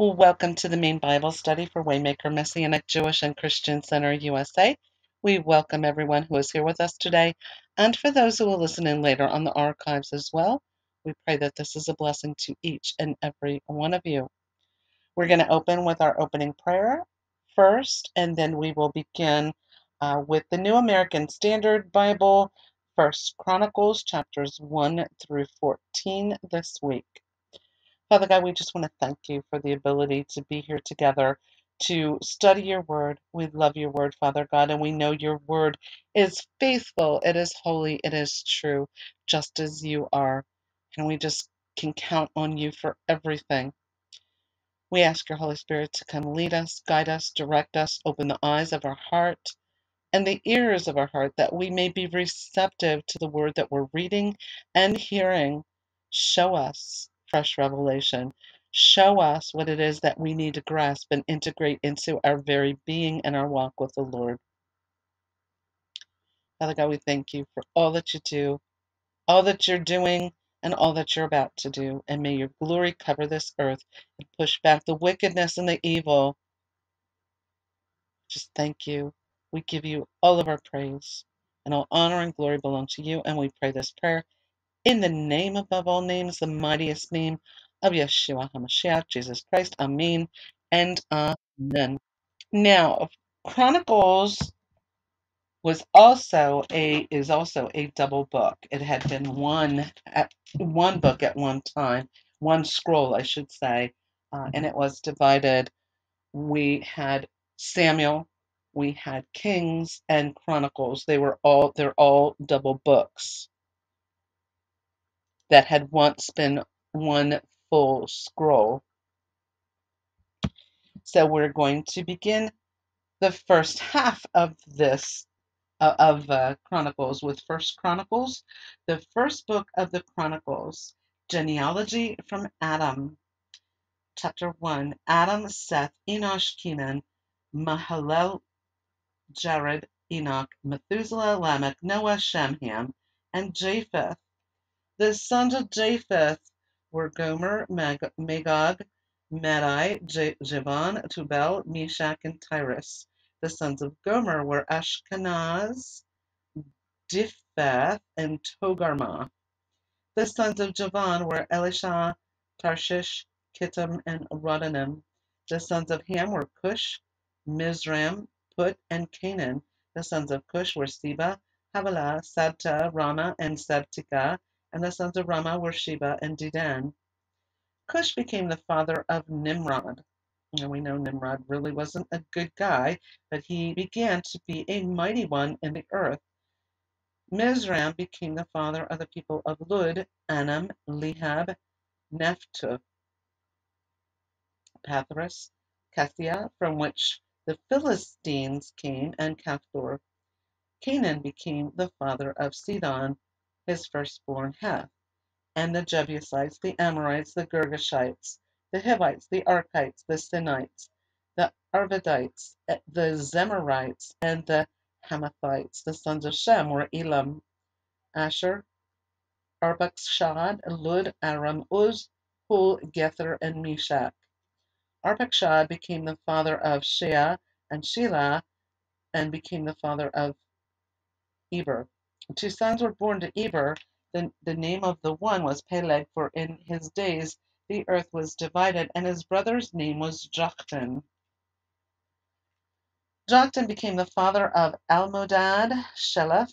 Well, welcome to the main Bible study for Waymaker Messianic Jewish and Christian Center USA. We welcome everyone who is here with us today, and for those who will listen in later on the archives as well. We pray that this is a blessing to each and every one of you. We're going to open with our opening prayer first, and then we will begin uh, with the New American Standard Bible, First Chronicles chapters 1 through 14 this week. Father God, we just want to thank you for the ability to be here together to study your word. We love your word, Father God, and we know your word is faithful, it is holy, it is true, just as you are. And we just can count on you for everything. We ask your Holy Spirit to come lead us, guide us, direct us, open the eyes of our heart and the ears of our heart that we may be receptive to the word that we're reading and hearing. Show us fresh revelation. Show us what it is that we need to grasp and integrate into our very being and our walk with the Lord. Father God, we thank you for all that you do, all that you're doing, and all that you're about to do. And may your glory cover this earth and push back the wickedness and the evil. Just thank you. We give you all of our praise. And all honor and glory belong to you. And we pray this prayer in the name above all names, the mightiest name of Yeshua HaMashiach, Jesus Christ. Amen and amen. Now, Chronicles was also a is also a double book. It had been one at one book at one time, one scroll, I should say, uh, and it was divided. We had Samuel, we had Kings and Chronicles. They were all they're all double books that had once been one full scroll. So we're going to begin the first half of this uh, of uh, Chronicles with First Chronicles, the first book of the Chronicles, genealogy from Adam. Chapter 1 Adam, Seth, Enosh, Kenan, Mahalalel, Jared, Enoch, Methuselah, Lamech, Noah, Shem, Ham, and Japheth. The sons of Japheth were Gomer, Mag- Magog, Madai, J- Javan, Tubal, Meshech, and Tyrus. The sons of Gomer were Ashkenaz, Diphath, and Togarmah. The sons of Javan were Elisha, Tarshish, Kittim, and Rodanim. The sons of Ham were Cush, Mizraim, Put, and Canaan. The sons of Cush were Seba, Havilah, Sabta, Rama, and Sabtika and the sons of Rama were Sheba and Dedan. Cush became the father of Nimrod. And we know Nimrod really wasn't a good guy, but he began to be a mighty one in the earth. Mizraim became the father of the people of Lud, Anam, Lehab, Nephtuh, Pathros, Cathia, from which the Philistines came, and Caphtor. Canaan became the father of Sidon, his firstborn Heth, and the Jebusites, the Amorites, the Girgashites, the Hivites, the Arkites, the Sinites, the Arvadites, eh, the Zemarites, and the Hamathites. The sons of Shem were Elam, Asher, Arpachshad, Lud, Aram, Uz, Hul, Gether, and Meshech. Arpachshad became the father of Shea and Shelah, and became the father of Eber. Two sons were born to Eber. The, the name of the one was Peleg, for in his days the earth was divided, and his brother's name was Joktan. Joktan became the father of Almodad, Sheleph,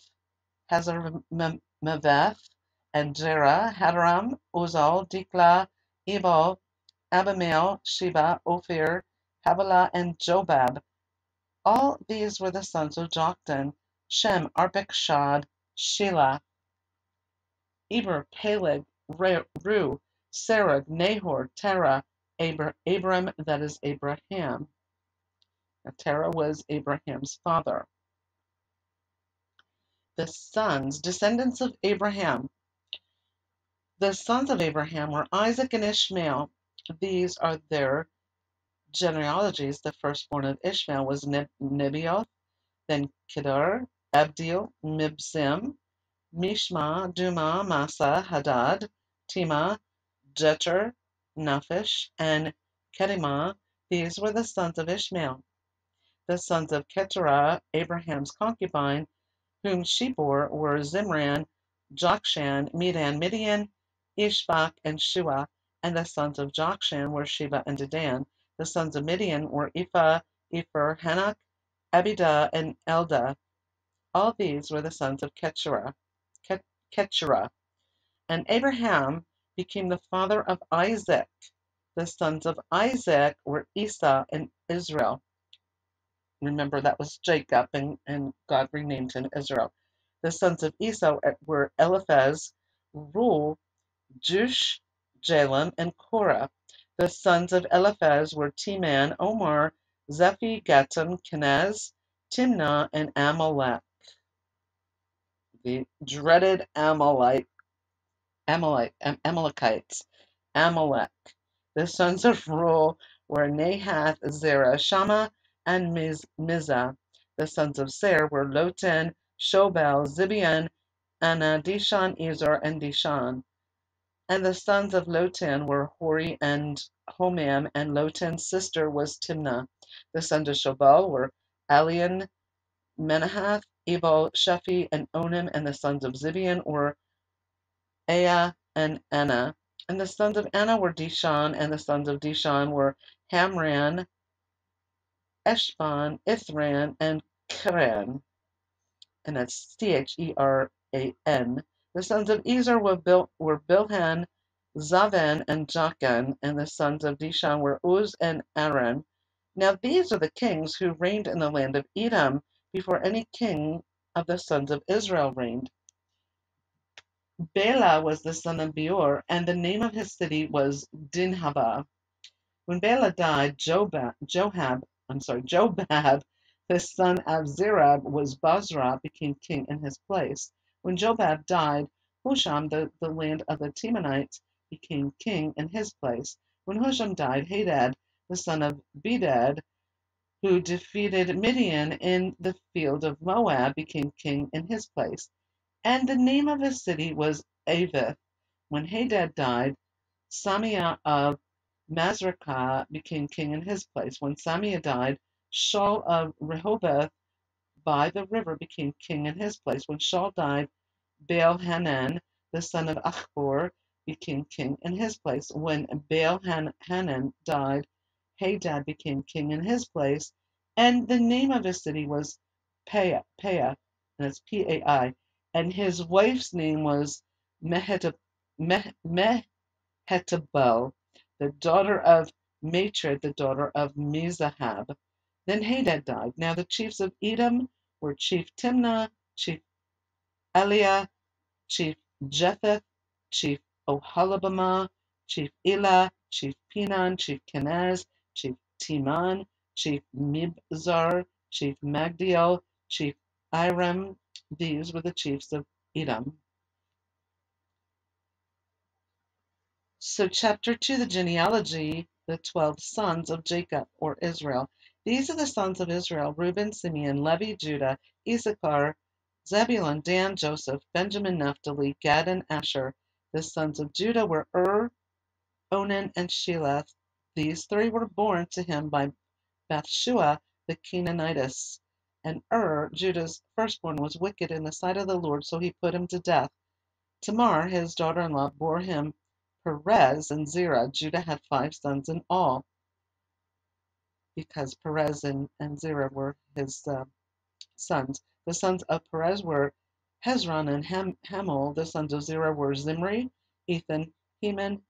Hazarmaveth, and Jerah, Hadaram, Uzal, Dikla, Ebal, Abimael, Sheba, Ophir, Havilah, and Jobab. All these were the sons of Joktan, Shem, Arpachshad, Shelah, Eber, Peleg, Ru, Sarah, Nahor, Terah, Abram, that is Abraham. Now, Terah was Abraham's father. The sons, descendants of Abraham. The sons of Abraham were Isaac and Ishmael. These are their genealogies. The firstborn of Ishmael was Nebaioth, then Kedar, Abdil, Mibsam, Mishma, Duma, Massa, Hadad, Tima, Jeter, Naphish, and Kedemah. These were the sons of Ishmael. The sons of Keturah, Abraham's concubine, whom she bore, were Zimran, Jokshan, Medan, Midian, Ishbak, and Shua. And the sons of Jokshan were Sheba and Dedan. The sons of Midian were Ephah, Epher, Hanok, Abidah, and Eldah. All these were the sons of Keturah. Keturah. And Abraham became the father of Isaac. The sons of Isaac were Esau and Israel. Remember, that was Jacob, and, and God renamed him Israel. The sons of Esau uh, were Eliphaz, Reuel, Jush, Jalam, and Korah. The sons of Eliphaz were Teman, Omar, Zephi, Gatam, Kenaz, Timnah, and Amalek. The dreaded Amalek, Amalek, Amalekites. Amalek. The sons of Reuel were Nahath, Zerah, Shama, and Miz, Mizah. The sons of Ser were Lotan, Shobal, Zibeon, Anna, Dishan, Ezer, and Dishan. And the sons of Lotan were Hori and Homam, and Lotan's sister was Timnah. The sons of Shobal were Alian, Menahath, Ebal, Shephi, and Onim, and the sons of Zibeon were Aya and Anna. And the sons of Anna were Dishan, and the sons of Dishan were Hamran, Eshban, Ithran, and Cheran. And that's C H E R A N. The sons of Ezer were, Bil- were Bilhan, Zavan, and Jachan, and the sons of Dishan were Uz and Aran. Now these are the kings who reigned in the land of Edom before any king of the sons of Israel reigned. Bela was the son of Beor, and the name of his city was Dinhabah. When Bela died, Jobab, I'm sorry, Jobab, the son of Zerah, was Basra, became king in his place. When Jobab died, Husham, the, the land of the Temanites, became king in his place. When Husham died, Hadad, the son of Bedad, who defeated Midian in the field of Moab, became king in his place. And the name of his city was Avith. When Hadad died, Samiah of Masrekah became king in his place. When Samiah died, Shaul of Rehoboth by the river became king in his place. When Shaul died, Baal Hanan, the son of Achbor, became king in his place. When Baal Hanan died, Hadad became king in his place. And the name of his city was Peah, Peah and it's P A I and his wife's name was Mehetabel, the daughter of Matred, the daughter of Mizahab. Then Hadad died. Now the chiefs of Edom were Chief Timnah, Chief Eliah, Chief Jetheth, Chief Oholabamah, Chief Elah, Chief Pinon, Chief Kenaz, Chief Timan, Chief Mibzar, Chief Magdiel, Chief Iram, these were the chiefs of Edom. So, chapter 2, the genealogy, the 12 sons of Jacob or Israel. These are the sons of Israel Reuben, Simeon, Levi, Judah, Issachar, Zebulun, Dan, Joseph, Benjamin, Naphtali, Gad, and Asher. The sons of Judah were Ur, Onan, and Sheleth. These three were born to him by Bathshua the Canaanitess. And Ur, Judah's firstborn, was wicked in the sight of the Lord, so he put him to death. Tamar, his daughter in law, bore him Perez and Zerah. Judah had five sons in all, because Perez and, and Zerah were his uh, sons. The sons of Perez were Hezron and Ham, Hamul. The sons of Zerah were Zimri, Ethan, Heman,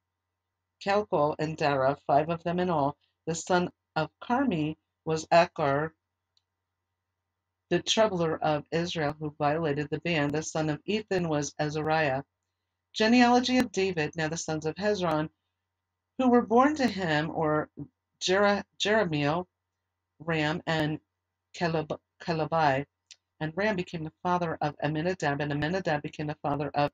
Calcol, and Dara, five of them in all. The son of Carmi was Achar, the troubler of Israel who violated the ban. The son of Ethan was Azariah. Genealogy of David. Now the sons of Hezron, who were born to him, or Jer- Jeremiel, Ram, and Calabai. And Ram became the father of Aminadab, and Aminadab became the father of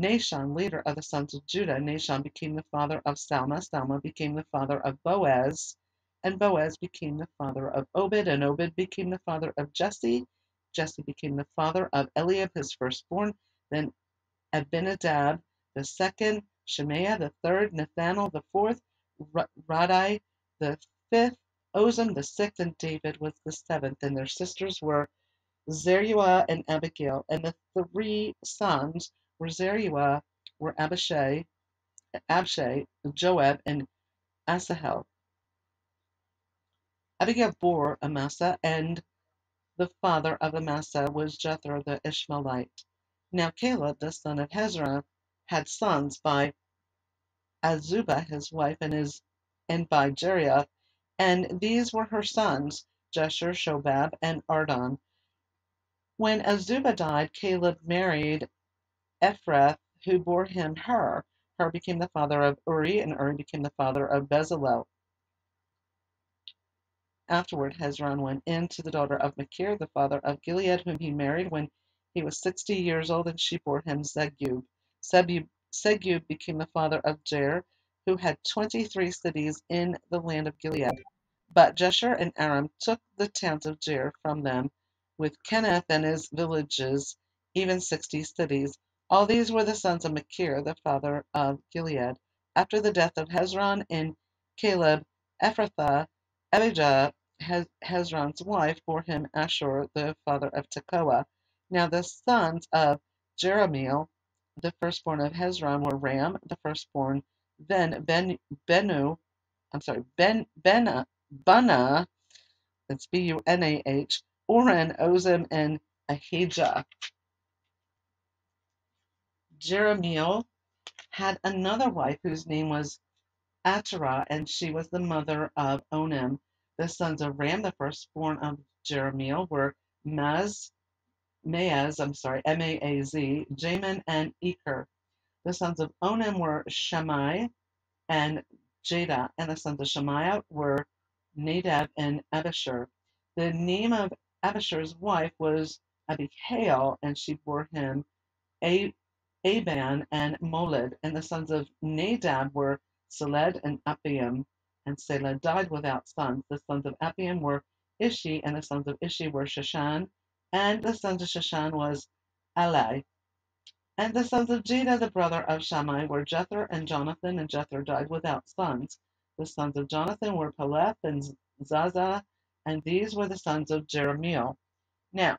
Nahshon, leader of the sons of Judah. Nahshon became the father of Salma. Salma became the father of Boaz. And Boaz became the father of Obed, and Obed became the father of Jesse. Jesse became the father of Eliab, his firstborn, then Abinadab the second, Shemaiah the third, Nathanael the fourth, Radai the fifth, Ozem the sixth, and David was the seventh. And their sisters were Zeruiah and Abigail. And the three sons Zeruiah, were Abishai, Abishai, Joab, and Asahel. Abigail bore Amasa, and the father of Amasa was Jethro the Ishmaelite. Now Caleb, the son of Hezron, had sons by Azubah his wife and his and by Jeriah, and these were her sons, Jesher, Shobab, and Ardon. When Azubah died, Caleb married Ephrath, who bore him Hur. Hur became the father of Uri, and Uri became the father of Bezalel. Afterward, Hezron went in to the daughter of Machir, the father of Gilead, whom he married when he was sixty years old, and she bore him Zegub. Segub became the father of Jair, who had twenty-three cities in the land of Gilead. But Jeshur and Aram took the towns of Jair from them, with Kenath and his villages, even sixty cities. All these were the sons of Machir, the father of Gilead. After the death of Hezron and Caleb, Ephrathah Abijah, Hezron's wife, bore him Ashur, the father of Tekoa. Now the sons of Jerahmeel, the firstborn of Hezron, were Ram, the firstborn, then Ben Benu, I'm sorry, Ben Bena Bana, that's B-U-N-A-H, Oren, Ozem, and Ahijah. Jerahmeel had another wife whose name was Atarah, and she was the mother of Onan. The sons of Ram, the firstborn of Jerahmeel, were Maz, Maaz, I'm sorry, M-A-A-Z, Jamin, and Eker. The sons of Onan were Shammai and Jada, and the sons of Shemaiah were Nadab and Abishur. The name of Abishur's wife was Abihail, and she bore him Aban and Molid, and the sons of Nadab were Seled and Appiam, and Seled died without sons. The sons of Appiam were Ishi, and the sons of Ishi were Sheshan, and the sons of Sheshan was Alai. And the sons of Judah, the brother of Shammai, were Jether and Jonathan, and Jether died without sons. The sons of Jonathan were Peleth and Zaza, and these were the sons of Jerahmeel. Now,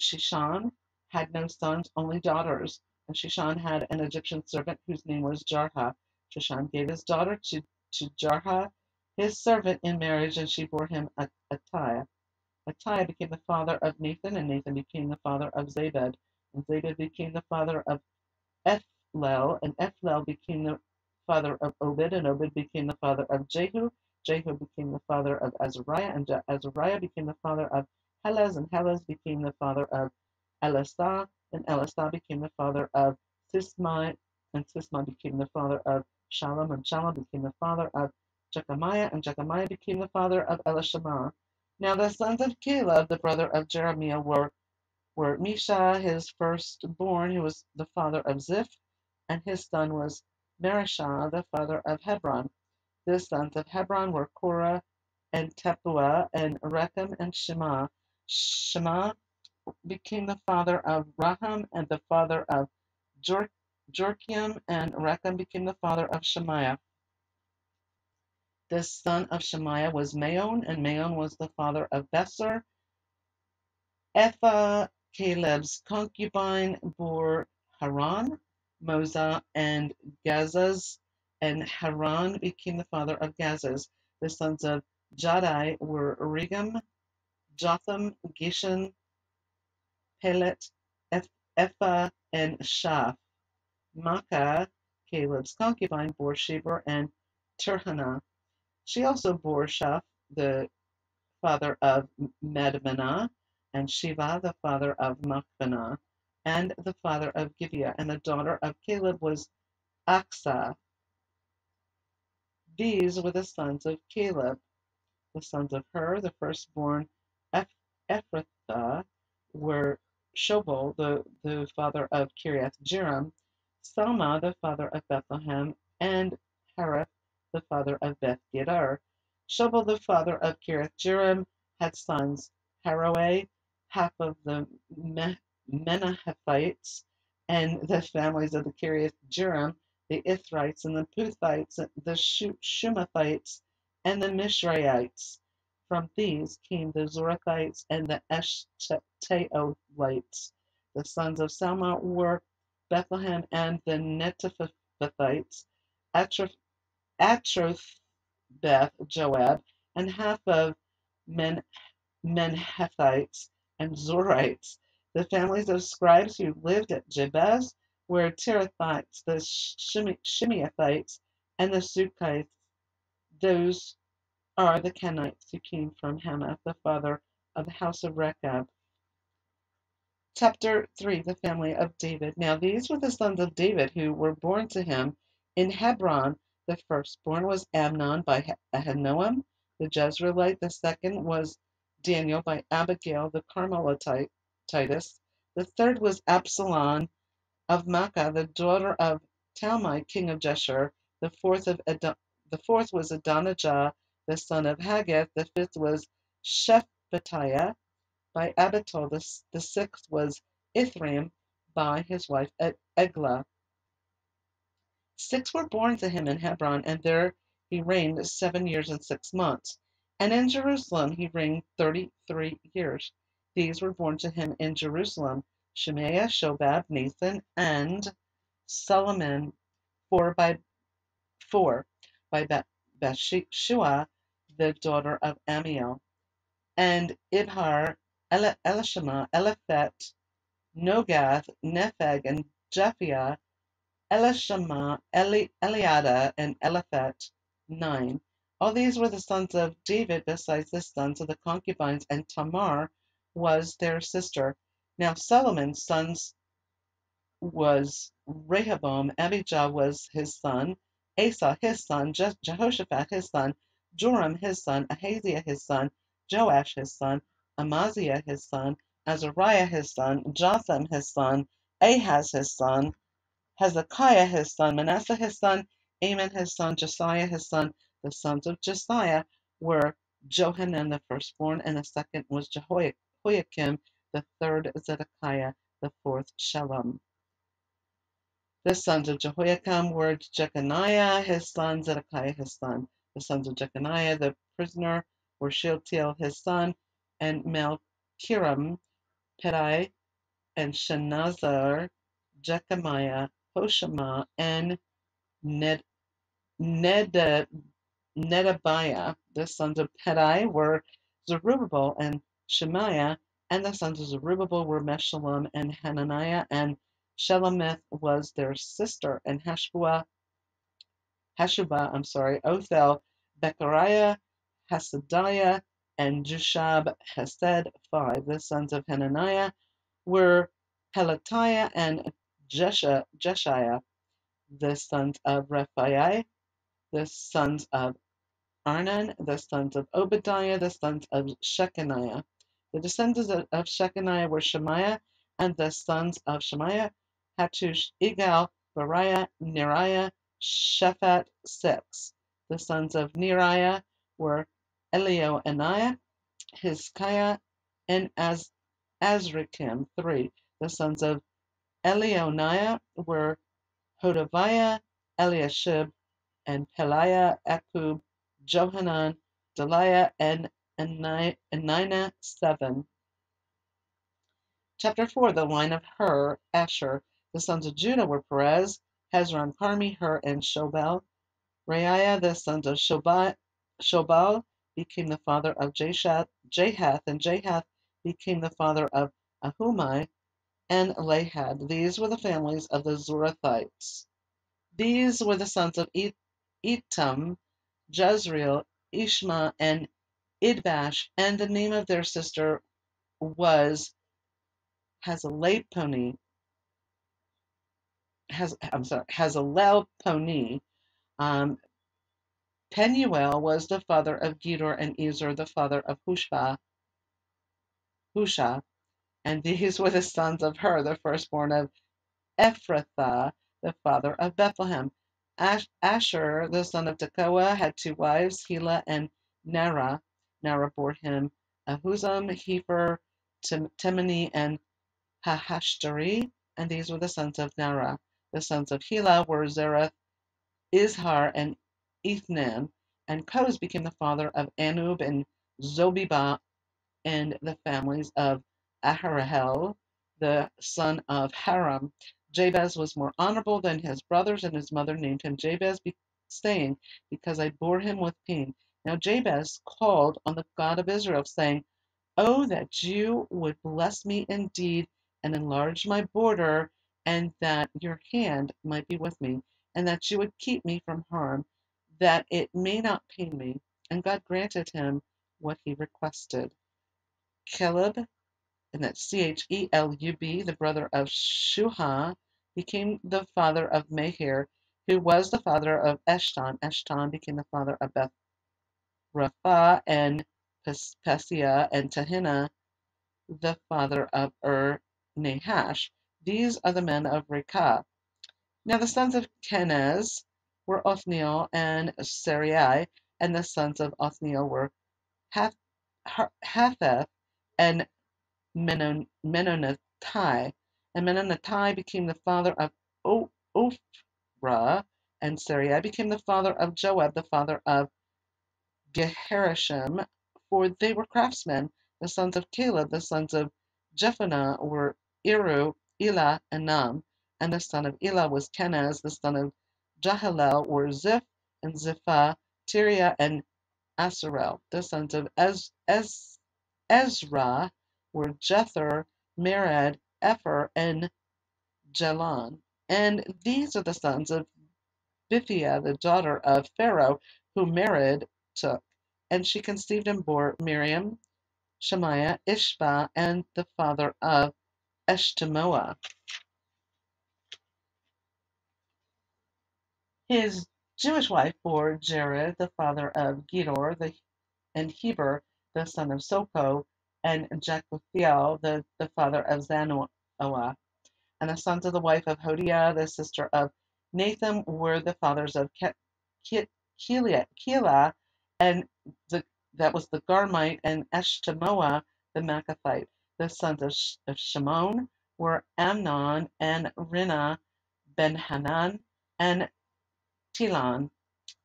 Shishan had no sons, only daughters, and Shishan had an Egyptian servant whose name was Jarha. Shushan gave his daughter to, to Jarha, his servant, in marriage, and she bore him Attai. Attai became the father of Nathan, and Nathan became the father of Zabed, and Zabed became the father of Ethlel, and Ethlel became the father of Obed, and Obed became the father of Jehu. Jehu became the father of Azariah, and Azariah became the father of Helez, and Helez became the father of Elisah, and Elisah became the father of Sismai, and Sismai became the father of Shalom, and Shalom became the father of Jechamiah, and Jechamiah became the father of Elishama. Now the sons of Caleb, the brother of Jeremiah, were, were Misha, his firstborn, who was the father of Ziph, and his son was Marishah, the father of Hebron. The sons of Hebron were Korah and Tepuah, and Rechem and Shema. Shema became the father of Raham and the father of Jor Jorkiam and Rechem became the father of Shemaiah. The son of Shemaiah was Maon, and Maon was the father of Besser. Epha, Caleb's concubine, bore Haran, Moza, and Gazaz, and Haran became the father of Gazaz. The sons of Jadai were Regem, Jotham, Gishan, Pelet, Epha, and Shaph. Maacah, Caleb's concubine, bore Sheber and Tirhanah. She also bore Shaph, the father of Madmenah, and Shiva, the father of Machbenah, and the father of Gibeah, and the daughter of Caleb was Achsah. These were the sons of Caleb. The sons of Hur, the firstborn Ephrathah, were Shobal, the, the father of Kiriath Jearim, Salma, the father of Bethlehem, and Harith, the father of Beth Gedar. Shobal, the father of Kiriath Jearim, had sons Haroeh, half of the Menahephites, and the families of the Kiriath Jearim, the Ithrites, and the Puthites, the Shumathites, and the Mishraites. From these came the Zorathites and the Eshtaolites. The sons of Salma were Bethlehem and the Netophathites, Atrothbeth Joab, and half of Men, Menhethites and Zorites. The families of scribes who lived at Jebez were Tirathites, the Shimeathites, and the Sukkites. Those are the Kenites who came from Hamath, the father of the house of Rechab. Chapter 3 The family of David. Now these were the sons of David who were born to him in Hebron. The firstborn was Amnon by Ahinoam the Jezreelite. The second was Daniel by Abigail the Carmelitite. The third was Absalom of Maacah, the daughter of Talmai, king of Geshur. The fourth of the fourth was Adonijah, the son of Haggith. The fifth was Shephatiah by Abital. The, the sixth was Ithream by his wife Eglah. Six were born to him in Hebron, and there he reigned seven years and six months. And in Jerusalem he reigned thirty-three years. These were born to him in Jerusalem Shemaiah, Shobab, Nathan, and Solomon, four by four by Bathshua, the daughter of Amiel, and Ibhar, Elishama, Eliphet, Nogath, Nepheg, and Japhia, Elishama, Eli, Eliada, and Eliphet, nine. All these were the sons of David besides the sons of the concubines, and Tamar was their sister. Now Solomon's sons was Rehoboam, Abijah was his son, Asa his son, Je- Jehoshaphat his son, Joram his son, Ahaziah his son, Joash his son, Amaziah his son, Azariah his son, Jotham his son, Ahaz his son, Hezekiah his son, Manasseh his son, Amon his son, Josiah his son. The sons of Josiah were Johanan the firstborn, and the second was Jehoiakim, the third Zedekiah, the fourth Shalom. The sons of Jehoiakim were Jeconiah, his son, Zedekiah, his son. The sons of Jeconiah, the prisoner, were Shealtiel, his son, and Malchiram, Pedai, and Shenazar, Jechemiah, Hoshama, and Ned, Ned, Nedabiah. The sons of Pedai were Zerubbabel and Shemaiah, and the sons of Zerubbabel were Meshullam and Hananiah, and Shelomith was their sister, and Hashbua, Hashubah, I'm sorry, Othel, Bechariah, Hasadiah, and Jushab Hesed, five. The sons of Hananiah were Pelatiah and Jesha, Jeshiah. The sons of Rephaiah, the sons of Arnan, the sons of Obadiah, the sons of Shechaniah. The descendants of Shechaniah were Shemaiah, and the sons of Shemaiah, Hattush, Igal, Bariah, Neriah, Shaphat, six. The sons of Neriah were Elioenai, Hizkiah, and Az- three. The sons of Elionaiah were Hodaviah, Eliashib, and Peliah, Akub, Johanan, Deliah, and Anina, seven. Chapter 4 The line of Hur, Asher. The sons of Judah were Perez, Hezron, Carmi, Hur, and Shobal. Reiah, the sons of Shobal, Shobal became the father of Jahath, and Jahath became the father of Ahumai and Lahad. These were the families of the Zorathites. These were the sons of Etam, Jezreel, Ishma, and Idbash, and the name of their sister was Hazelelponi. Has I'm sorry, Hazelelponi. Um, Penuel was the father of Gedor, and Ezer the father of Hushah. Husha, and these were the sons of Hur, the firstborn of Ephrathah, the father of Bethlehem. Asher, the son of Tekoa, had two wives, Hela and Nara. Nara bore him Ahuzam, Hepher, Temani, and Hahashtari, and these were the sons of Nara. The sons of Hela were Zereth, Izhar, and Ethnan, And Koz became the father of Anub and Zobebah and the families of Aharahel, the son of Haram. Jabez was more honorable than his brothers, and his mother named him Jabez, saying, Because I bore him with pain. Now Jabez called on the God of Israel, saying, Oh, that you would bless me indeed and enlarge my border, and that your hand might be with me, and that you would keep me from harm, that it may not pain me. And God granted him what he requested. Chelub, and that's C H E L U B, the brother of Shuha, became the father of Mehir, who was the father of Eshton. Eshton became the father of Beth Rapha and Paseah, and Tahina, the father of Ur Nahash. These are the men of Rekah. Now the sons of Kenaz were Othniel and Sarai, and the sons of Othniel were Hatheth and Menon, Menonothai. And Menonothai became the father of Ophrah, and Sarai became the father of Joab, the father of Geharashim, for they were craftsmen. The sons of Caleb, the sons of Jephunneh, were Iru, Elah, and Nam. And the son of Elah was Kenaz. The son of Jahalel were Ziph and Ziphah, Tiria, and Asarel. The sons of Ez, Ez, Ezra were Jether, Mered, Epher, and Jalon. And these are the sons of Bithiah, the daughter of Pharaoh, who Mered took. And she conceived and bore Miriam, Shemaiah, Ishba, and the father of Eshtemoa. His Jewish wife bore Jared, the father of Gedor, the, and Heber, the son of Soko, and Jekuthiel, the, the father of Zanoah. And the sons of the wife of Hodiah, the sister of Nathan, were the fathers of Keilah, and the, that was the Garmite, and Eshtemoa, the Maacathite. The sons of, of Shimon were Amnon and Rina, Ben Hanan, and Tilon.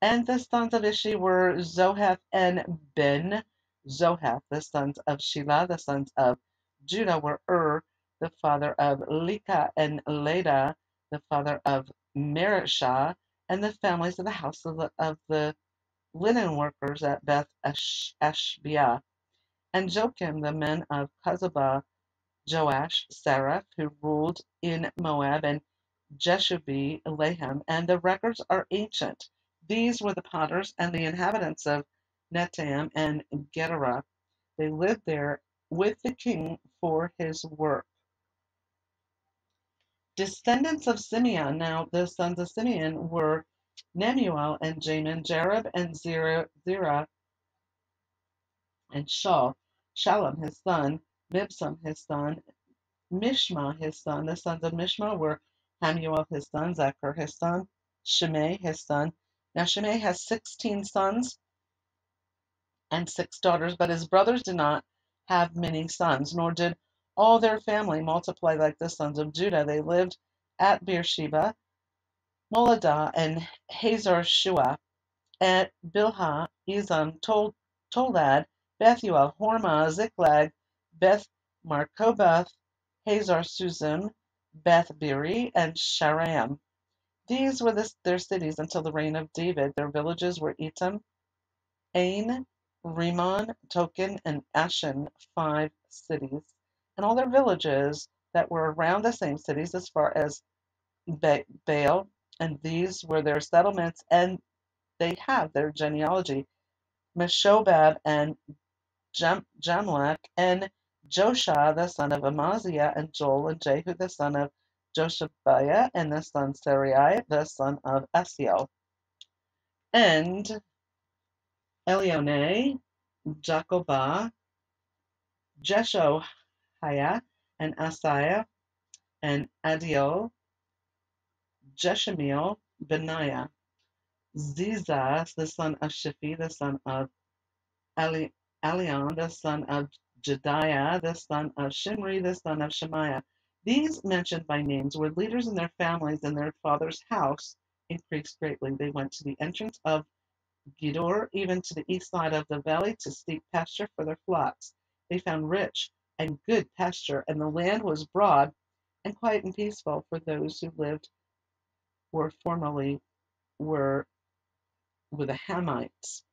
And the sons of Ishi were Zohath and Ben Zohath. The sons of Shelah, the sons of Judah, were Ur, the father of Lika and Leda, the father of Marishah, and the families of the house of the, of the linen workers at Beth Ashbiah. And Joachim, the men of Kozobah, Joash, Saraph, who ruled in Moab, and Jeshubi, Lahem, and the records are ancient. These were the potters and the inhabitants of Netaim and Gedera. They lived there with the king for his work. Descendants of Simeon. Now the sons of Simeon were Nemuel and Jamin, Jareb and Zerah and Shaul, Shalom his son, Mibsam his son, Mishma his son. The sons of Mishma were Hamuel his son, Zechar his son, Shimei his son. Now Shimei has sixteen sons and six daughters, but his brothers did not have many sons, nor did all their family multiply like the sons of Judah. They lived at Beersheba, Moladah, and Hazar Shua, at Bilhah, Ezam, Tol, Tolad, Bethuel, Hormah, Ziklag, Beth Hazar Suzim, Beth Biri, and Sharam. These were the, their cities until the reign of David. Their villages were Etam, Ain, Rimmon, Token, and Ashen, five cities, and all their villages that were around the same cities as far as Baal, and these were their settlements, and they have their genealogy. Meshobab and Jamlech and Joshua the son of Amaziah, and Joel and Jehu the son of Joshabiah, and the son Sarai the son of Asiel. And Elionai, Jacobah, Jeshoiah, and Asaiah, and Adiel, Jeshemiel, Benaiah, Zizah, the son of Shiphi, the son of Ali, Elion, the son of Jediah, the son of Shimri, the son of Shemaiah. These mentioned by names were leaders in their families, and their father's house increased greatly. They went to the entrance of Gedor, even to the east side of the valley, to seek pasture for their flocks. They found rich and good pasture, and the land was broad and quiet and peaceful for those who lived were formerly were with the Hamites.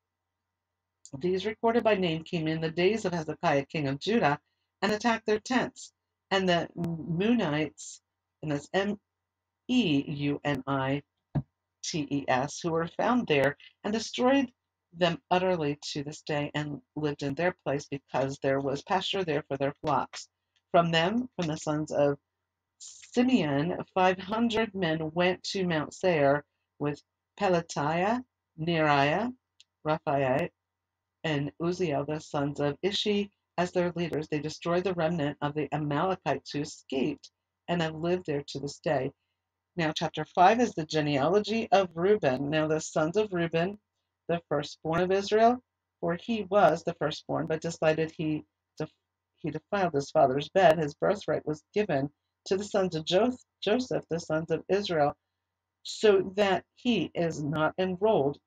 These recorded by name came in the days of Hezekiah, king of Judah, and attacked their tents. And the Meunites, and that's M E U N I T E S, who were found there, and destroyed them utterly to this day, and lived in their place, because there was pasture there for their flocks. From them, from the sons of Simeon, five hundred men went to Mount Seir with Pelatiah, Neriah, Raphael, and Uzziel, the sons of Ishi, as their leaders. They destroyed the remnant of the Amalekites who escaped and have lived there to this day. Now, chapter 5 is the genealogy of Reuben. Now, the sons of Reuben, the firstborn of Israel, for he was the firstborn, but decided he, def- he defiled his father's bed. His birthright was given to the sons of jo- Joseph, the sons of Israel, so that he is not enrolled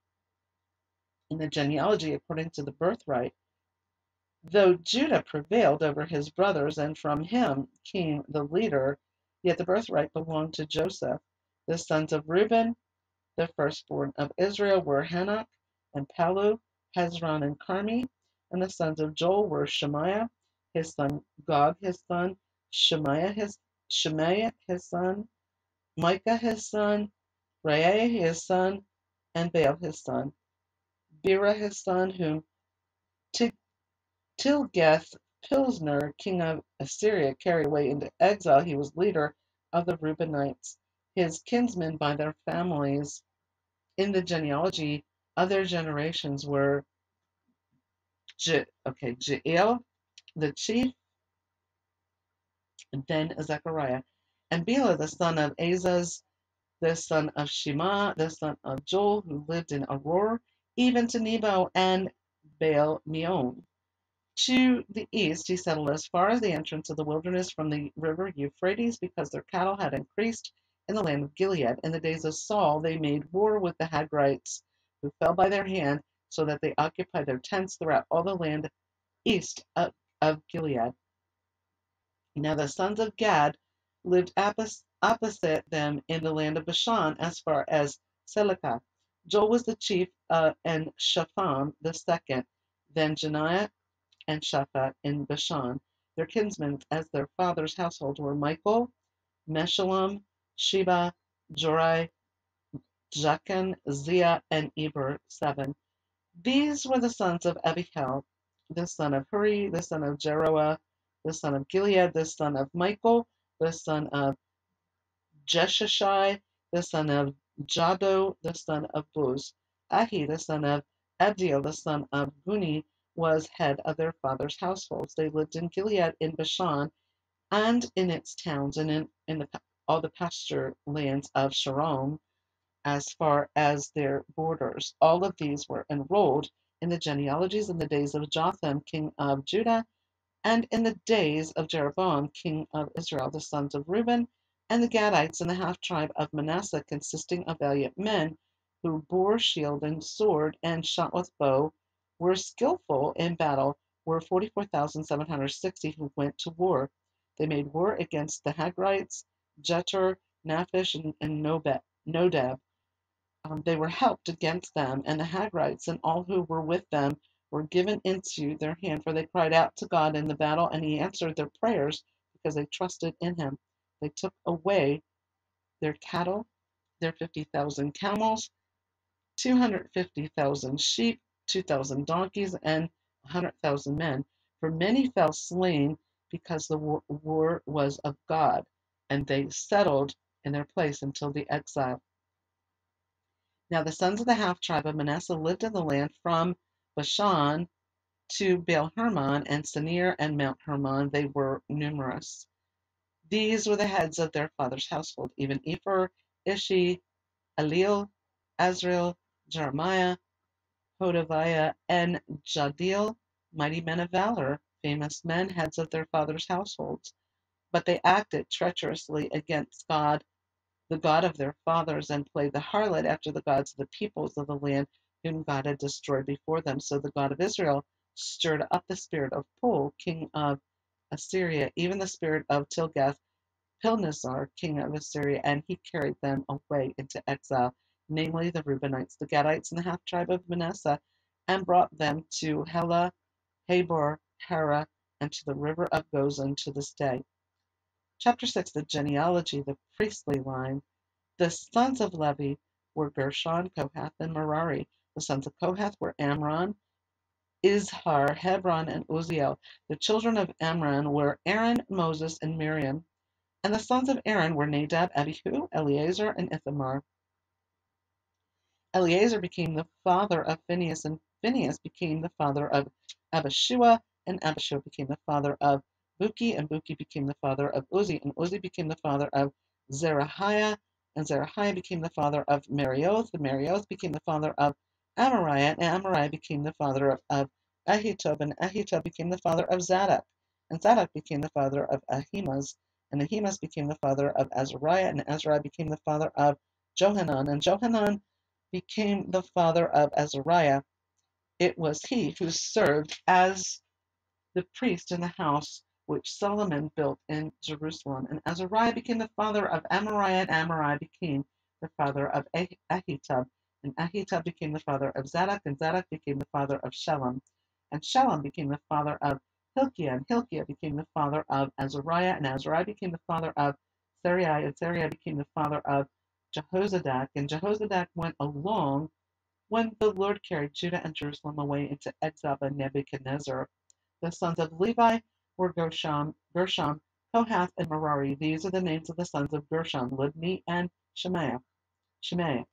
in the genealogy according to the birthright. Though Judah prevailed over his brothers, and from him came the leader, yet the birthright belonged to Joseph. The sons of Reuben, the firstborn of Israel, were Hanok and Palu, Hezron and Carmi. And the sons of Joel were Shemaiah, his son, Gog his son, Shemaiah his Shemaiah his son, Micah his son, Rea his son, and Baal his son. Son, whom Tilgath-Pilneser, king of Assyria, carried away into exile. He was leader of the Reubenites, his kinsmen by their families. In the genealogy other generations were Je, okay, Jeiel, the chief, and then Zechariah, and Bela, the son of Azaz, the son of Shema, the son of Joel, who lived in Aroer, even to Nebo and Baal Meon. To the east he settled as far as the entrance of the wilderness from the river Euphrates, because their cattle had increased in the land of Gilead. In the days of Saul they made war with the Hagrites, who fell by their hand, so that they occupied their tents throughout all the land east of, of Gilead. Now the sons of Gad lived opposite them in the land of Bashan as far as Selecah. Joel was the chief, uh, and Shapham the second. Then Janiah and Shaphat in Bashan. Their kinsmen, as their father's household, were Michael, Meshullam, Sheba, Jorai, Jachin, Zia, and Eber, seven. These were the sons of Abihail, the son of Huri, the son of Jeroah, the son of Gilead, the son of Michael, the son of Jeshashai, the son of Jado, the son of Buz. Ahi, the son of Abdiel, the son of Guni, was head of their father's households. They lived in Gilead in Bashan and in its towns and in, in the, all the pasture lands of Sharon as far as their borders. All of these were enrolled in the genealogies in the days of Jotham, king of Judah, and in the days of Jeroboam, king of Israel, the sons of Reuben, and the Gadites and the half tribe of Manasseh, consisting of valiant men who bore shield and sword and shot with bow were skillful in battle were 44,760 who went to war. They made war against the Hagrites, Jetur, Naphish, and, and Nodab. Um, they were helped against them, and the Hagrites and all who were with them were given into their hand, for they cried out to God in the battle, and he answered their prayers because they trusted in him. They took away their cattle, their 50,000 camels, 250,000 sheep, 2,000 donkeys, and 100,000 men. For many fell slain because the war, war was of God, and they settled in their place until the exile. Now the sons of the half tribe of Manasseh lived in the land from Bashan to Baal Hermon and Senir and Mount Hermon. They were numerous. These were the heads of their father's household, even Ephor, Ishi, Eliel, Azriel, Jeremiah, Hodaviah, and Jadiel, mighty men of valor, famous men, heads of their fathers' households. But they acted treacherously against God, the God of their fathers, and played the harlot after the gods of the peoples of the land whom God had destroyed before them. So the God of Israel stirred up the spirit of Pul, king of Assyria, even the spirit of Tilgath Pilneser, king of Assyria, and he carried them away into exile, namely the Reubenites, the Gadites, and the half tribe of Manasseh, and brought them to Helah, Habor, Hara, and to the river of Gozan to this day. Chapter 6 The genealogy, the priestly line. The sons of Levi were Gershon, Kohath, and Merari. The sons of Kohath were Amram, Izhar, Hebron, and Uzziel. The children of Amram were Aaron, Moses, and Miriam. And the sons of Aaron were Nadab, Abihu, Eleazar, and Ithamar. Eleazar became the father of Phinehas, and Phinehas became the father of Abishua, and Abishua became the father of Bukki, and Bukki became the father of Uzzi, and Uzzi became the father of Zerahiah, and Zerahiah became the father of Marioth, and Marioth became the father of Amariah, and Amariah became the father of, of Ahitub, and Ahitub became the father of Zadok, and Zadok became the father of Ahimaaz, and Ahimaaz became the father of Azariah, and Azariah became the father of Johanan, and Johanan became the father of Azariah. It was he who served as the priest in the house which Solomon built in Jerusalem. And Azariah became the father of Amariah, and Amariah became the father of Ahitub. And Ahitub became the father of Zadok, and Zadok became the father of Shallum. And Shallum became the father of Hilkiah, and Hilkiah became the father of Azariah, and Azariah became the father of Sarai, and Sarai became the father of Jehozadak, and Jehozadak went along when the Lord carried Judah and Jerusalem away into exile by Nebuchadnezzar. The sons of Levi were Gershom, Gershom, Kohath, and Merari. These are the names of the sons of Gershom, Libni, and Shemaiah. Shemaiah.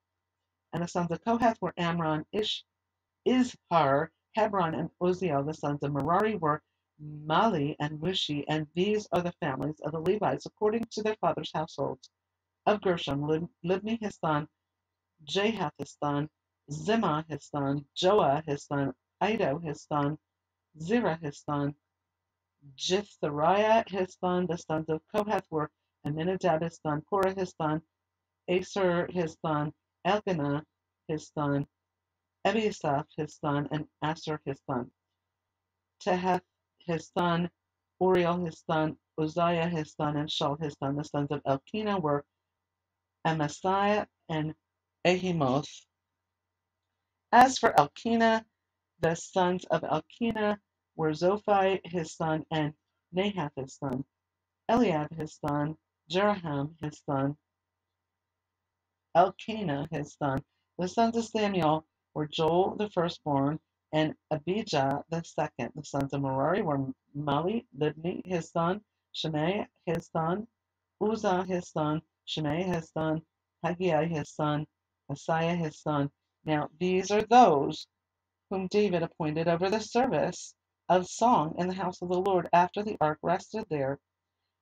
And the sons of Kohath were Amram, Ish, Izhar, Hebron, and Uzziel. The sons of Merari were Mahli and Mushi, and these are the families of the Levites according to their fathers' households. Of Gershom, Lib- Libni his son, Jahath his son, Zimmah his son, Joah his son, Iddo his son, Zerah his son, Jithariah his son. The sons of Kohath were Amminadab his son, Korah his son, Aser his son, Elkanah his son, Ebiasaph his son, and Aser his son. Tahath his son, Uriel his son, Uzziah his son, and Shaul his son. The sons of Elkanah were Amasaiah and Ahimoth. As for Elkanah, the sons of Elkanah were Zophai his son, and Nahath his son, Eliab his son, Jeroham his son, Elkanah his son. The sons of Samuel were Joel the firstborn, and Abijah the second. The sons of Merari were Mahli, Libni his son, Shimei his son, Uzzah his son, Shimei his son, Haggai his son, Messiah his son. Now these are those whom David appointed over the service of song in the house of the Lord after the ark rested there.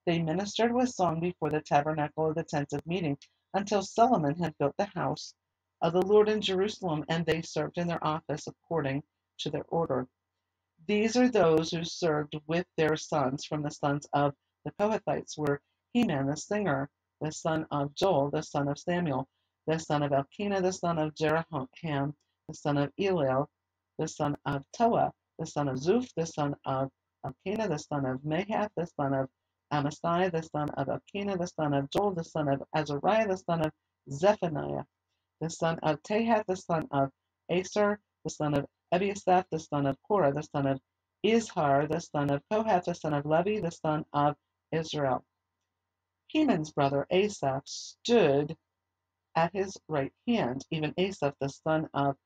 They ministered with song before the tabernacle of the tent of meeting until Solomon had built the house of the Lord in Jerusalem, and they served in their office according to their order. These are those who served with their sons from the sons of the Kohathites were Heman the singer, the son of Joel, the son of Samuel, the son of Elkanah, the son of Jeroham, the son of Eliel, the son of Toah, the son of Zuph, the son of Elkanah, the son of Mahath, the son of Amasai, the son of Elkanah, the son of Joel, the son of Azariah, the son of Zephaniah, the son of Tahath, the son of Aser, the son of Ebiasaph, the son of Korah, the son of Izhar, the son of Kohath, the son of Levi, the son of Israel. Heman's brother Asaph stood at his right hand, even Asaph, the son of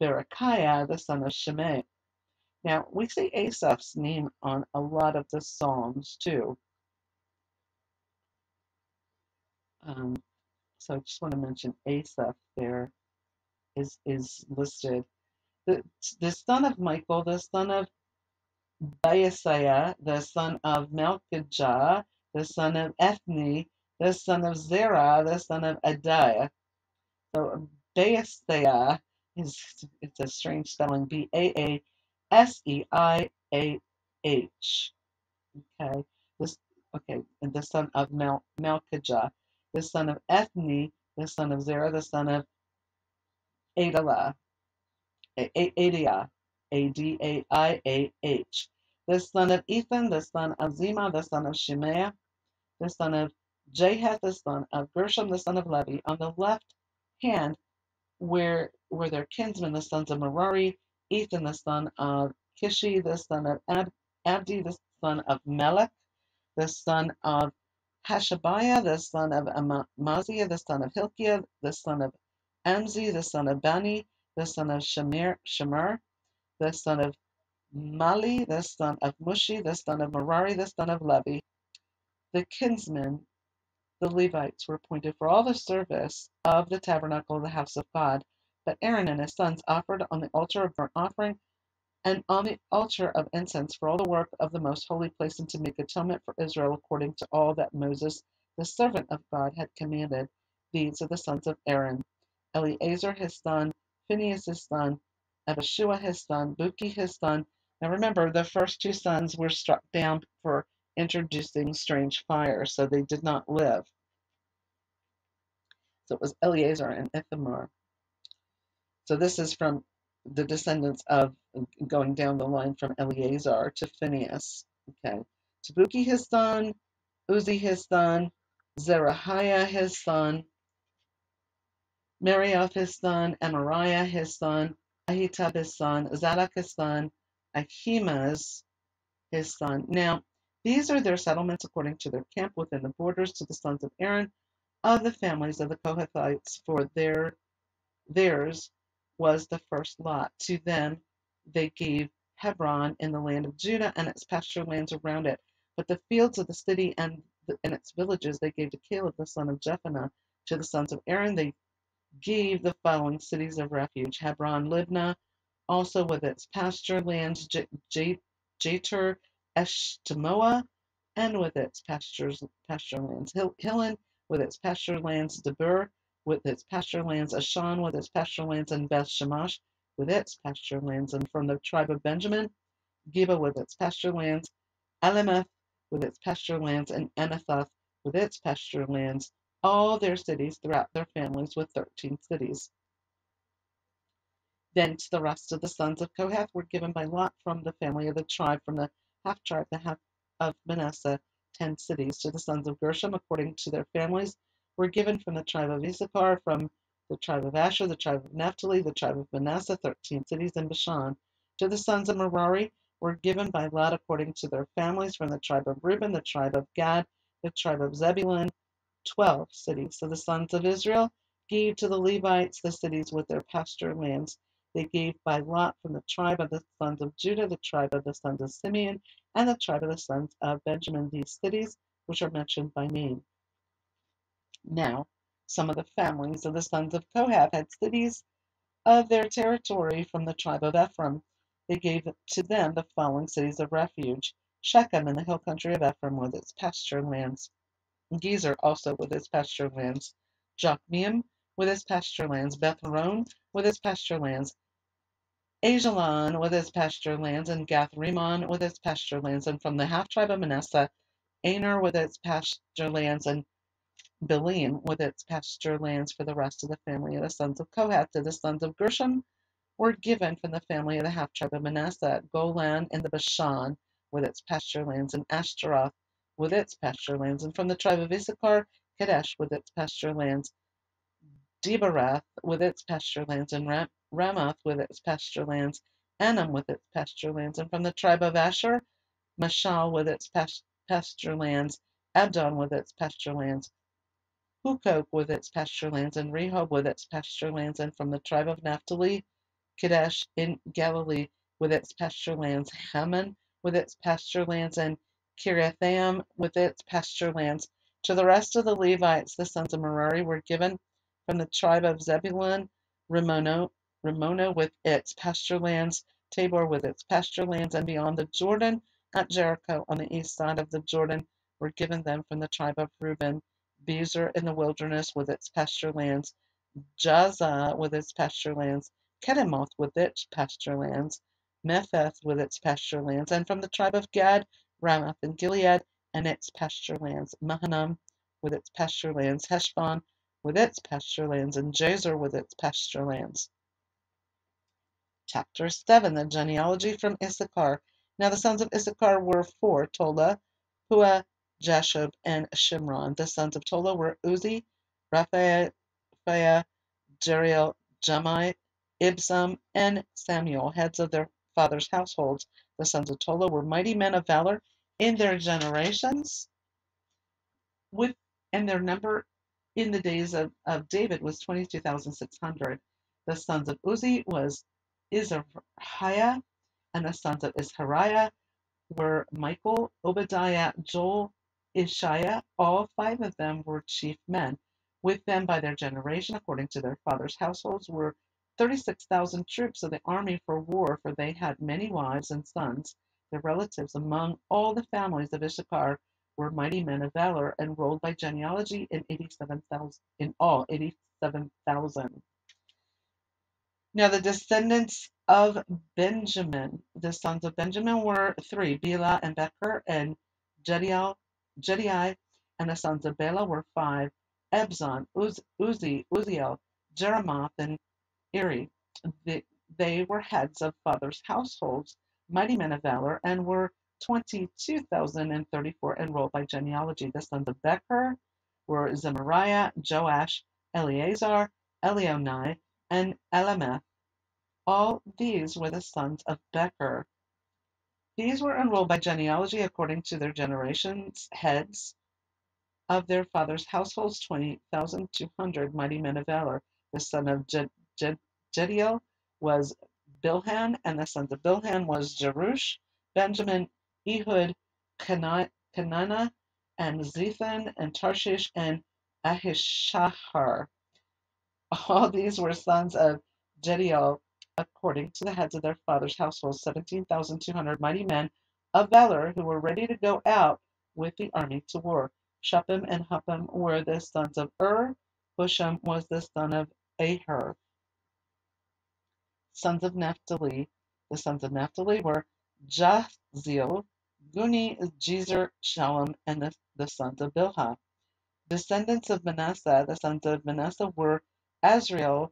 Berechiah, the son of Shimei. Now, we see Asaph's name on a lot of the Psalms too. Um, so I just want to mention Asaph there is, is listed. The, the son of Michael, the son of Baaseiah, the son of Malchijah, the son of Ethni, the son of Zerah, the son of Adaiah. So Baaseiah is it's a strange spelling, B A A S E I A H. Okay, this okay, and the son of Mal, Malchijah, the son of Ethni, the son of Zerah, the son of Adalah. Adaiah, A-D-A-I-A-H, the son of Ethan, the son of Zimmah, the son of Shemaiah, the son of Jahath, the son of Gershom, the son of Levi. On the left hand were, were their kinsmen, the sons of Merari, Ethan, the son of Kishi, the son of Ab, Abdi, the son of Melech, the son of Hashabiah, the son of Amaziah, the son of Hilkiah, the son of Amzi, the son of Bani, the son of Shemir, Shemer, the son of Mahli, the son of Mushi, the son of Merari, the son of Levi. The kinsmen, the Levites, were appointed for all the service of the tabernacle of the house of God. But Aaron and his sons offered on the altar of burnt offering and on the altar of incense for all the work of the most holy place and to make atonement for Israel according to all that Moses, the servant of God, had commanded. These are the sons of Aaron Eleazar his son, Phinehas his son, Abishua his son, Bukki his son. Now remember, the first two sons were struck down for introducing strange fire, so they did not live. So it was Eleazar and Ithamar. So this is from the descendants of going down the line from Eleazar to Phinehas. Okay. Tabuki his son, Uzzi his son, Zerahiah his son, Marioth his son, Amariah his son, Ahitub his son, Zadok his son, Ahimaaz his son. Now, these are their settlements according to their camp within the borders to the sons of Aaron of the families of the Kohathites for their theirs was the first lot. To them they gave Hebron in the land of Judah and its pasture lands around it. But the fields of the city and, and its villages they gave to Caleb the son of Jephunneh. To the sons of Aaron they gave the following cities of refuge Hebron, Libnah, also with its pasture lands, J- Jatir, Eshtemoa, and with its pastures, pasture lands, Hilen, with its pasture lands, Debir, with its pasture lands, Ashan with its pasture lands, and Beth Shemesh with its pasture lands. And from the tribe of Benjamin, Geba with its pasture lands, Alemeth with its pasture lands, and Anathoth with its pasture lands, all their cities throughout their families with thirteen cities. Then to the rest of the sons of Kohath were given by lot from the family of the tribe, from the half tribe, the half of Manasseh, ten cities. To the sons of Gershom, according to their families, were given from the tribe of Issachar, from the tribe of Asher, the tribe of Naphtali, the tribe of Manasseh, thirteen cities in Bashan. To the sons of Merari were given by lot according to their families from the tribe of Reuben, the tribe of Gad, the tribe of Zebulun, twelve cities. So the sons of Israel gave to the Levites the cities with their pasture lands. They gave by lot from the tribe of the sons of Judah, the tribe of the sons of Simeon, and the tribe of the sons of Benjamin, these cities which are mentioned by name. Now, some of the families of the sons of Kohath had cities of their territory from the tribe of Ephraim. They gave to them the following cities of refuge. Shechem in the hill country of Ephraim with its pasture lands, Gezer also with its pasture lands, Jokmeam with its pasture lands, Bethhoron with its pasture lands, Ajalon with its pasture lands, and Gath Rimmon with its pasture lands, and from the half tribe of Manasseh, Aner with its pasture lands, and Bileam with its pasture lands for the rest of the family of the sons of Kohath to the sons of Gershom were given from the family of the half tribe of Manasseh, Golan in the Bashan with its pasture lands, and Ashtaroth with its pasture lands, and from the tribe of Issachar, Kadesh with its pasture lands, Debarath with its pasture lands, and Ram- Ramoth with its pasture lands, Anam with its pasture lands, and from the tribe of Asher, Mashal with its pasture lands, Abdon with its pasture lands, Hukok with its pasture lands, and Rehob with its pasture lands, and from the tribe of Naphtali, Kadesh in Galilee with its pasture lands, Hammon with its pasture lands, and Kiriathaim with its pasture lands. To the rest of the Levites, the sons of Merari, were given from the tribe of Zebulun, Rimmono, Rimmono with its pasture lands, Tabor with its pasture lands, and beyond the Jordan at Jericho on the east side of the Jordan were given them from the tribe of Reuben. Bezer in the wilderness with its pasture lands, Jaza with its pasture lands, Kedemoth with its pasture lands, Mepheth with its pasture lands, and from the tribe of Gad, Ramoth and Gilead and its pasture lands, Mahanaim with its pasture lands, Heshbon with its pasture lands, and Jazer with its pasture lands. Chapter 7 The genealogy from Issachar. Now the sons of Issachar were four Tola, Pua, Jashub, and Shimron. The sons of Tola were Uzzi, Raphael, Jeriel, Jahmai, Ibsam, and Samuel, heads of their fathers' households. The sons of Tola were mighty men of valor in their generations, with and their number in the days of, of David was 22,600. The sons of Uzzi was Izrahiah, and the sons of Izrahiah were Michael, Obadiah, Joel, Ishiah. All five of them were chief men. With them by their generation, according to their fathers' households, were 36,000 troops of the army for war, for they had many wives and sons. Their relatives among all the families of Issachar were mighty men of valor, enrolled by genealogy in 87,000 in all 87,000. Now the descendants of Benjamin, the sons of Benjamin were three, Bela and Becher and Jediel, Jedii, and the sons of Bela were five, Ebzon, Uz, Uzzi, Uziel, Jeremoth, and Eri. They, they were heads of fathers' households, mighty men of valor, and were 22,034 enrolled by genealogy. The sons of Becher were Zemariah, Joash, Eleazar, Elionai, and Elameth. All these were the sons of Becher. These were enrolled by genealogy according to their generations, heads of their fathers' households, 20,200 mighty men of valor. The son of Jed, Jed, Jediel was Bilhan, and the sons of Bilhan was Jerush, Benjamin, Ehud, Kenana, and Zethan, and Tarshish, and Ahishahar. All these were sons of Jediel, according to the heads of their fathers' households, 17,200 mighty men of valor who were ready to go out with the army to war. Shuppim and Huppim were the sons of Ur. Husham was the son of Aher. Sons of Naphtali. The sons of Naphtali were Jahziel, Guni, Jezer, Shallum, and the, the sons of Bilhah. Descendants of Manasseh. The sons of Manasseh were Azriel,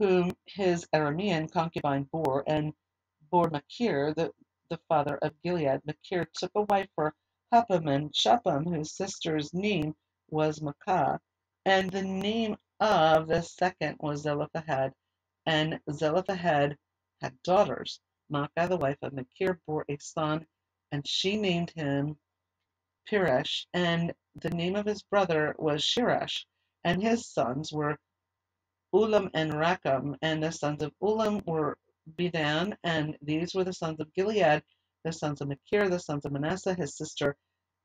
whom his Aramean concubine bore, and bore Machir, the, the father of Gilead. Machir took a wife for and Shuppim, whose sister's name was Maacah, and the name of the second was Zelophehad. And Zelophehad had daughters. Maacah, the wife of Machir, bore a son, and she named him Peresh, and the name of his brother was Shirash, and his sons were Ulam and Rakam, and the sons of Ulam were Bedan, and these were the sons of Gilead, the sons of Machir, the sons of Manasseh, his sister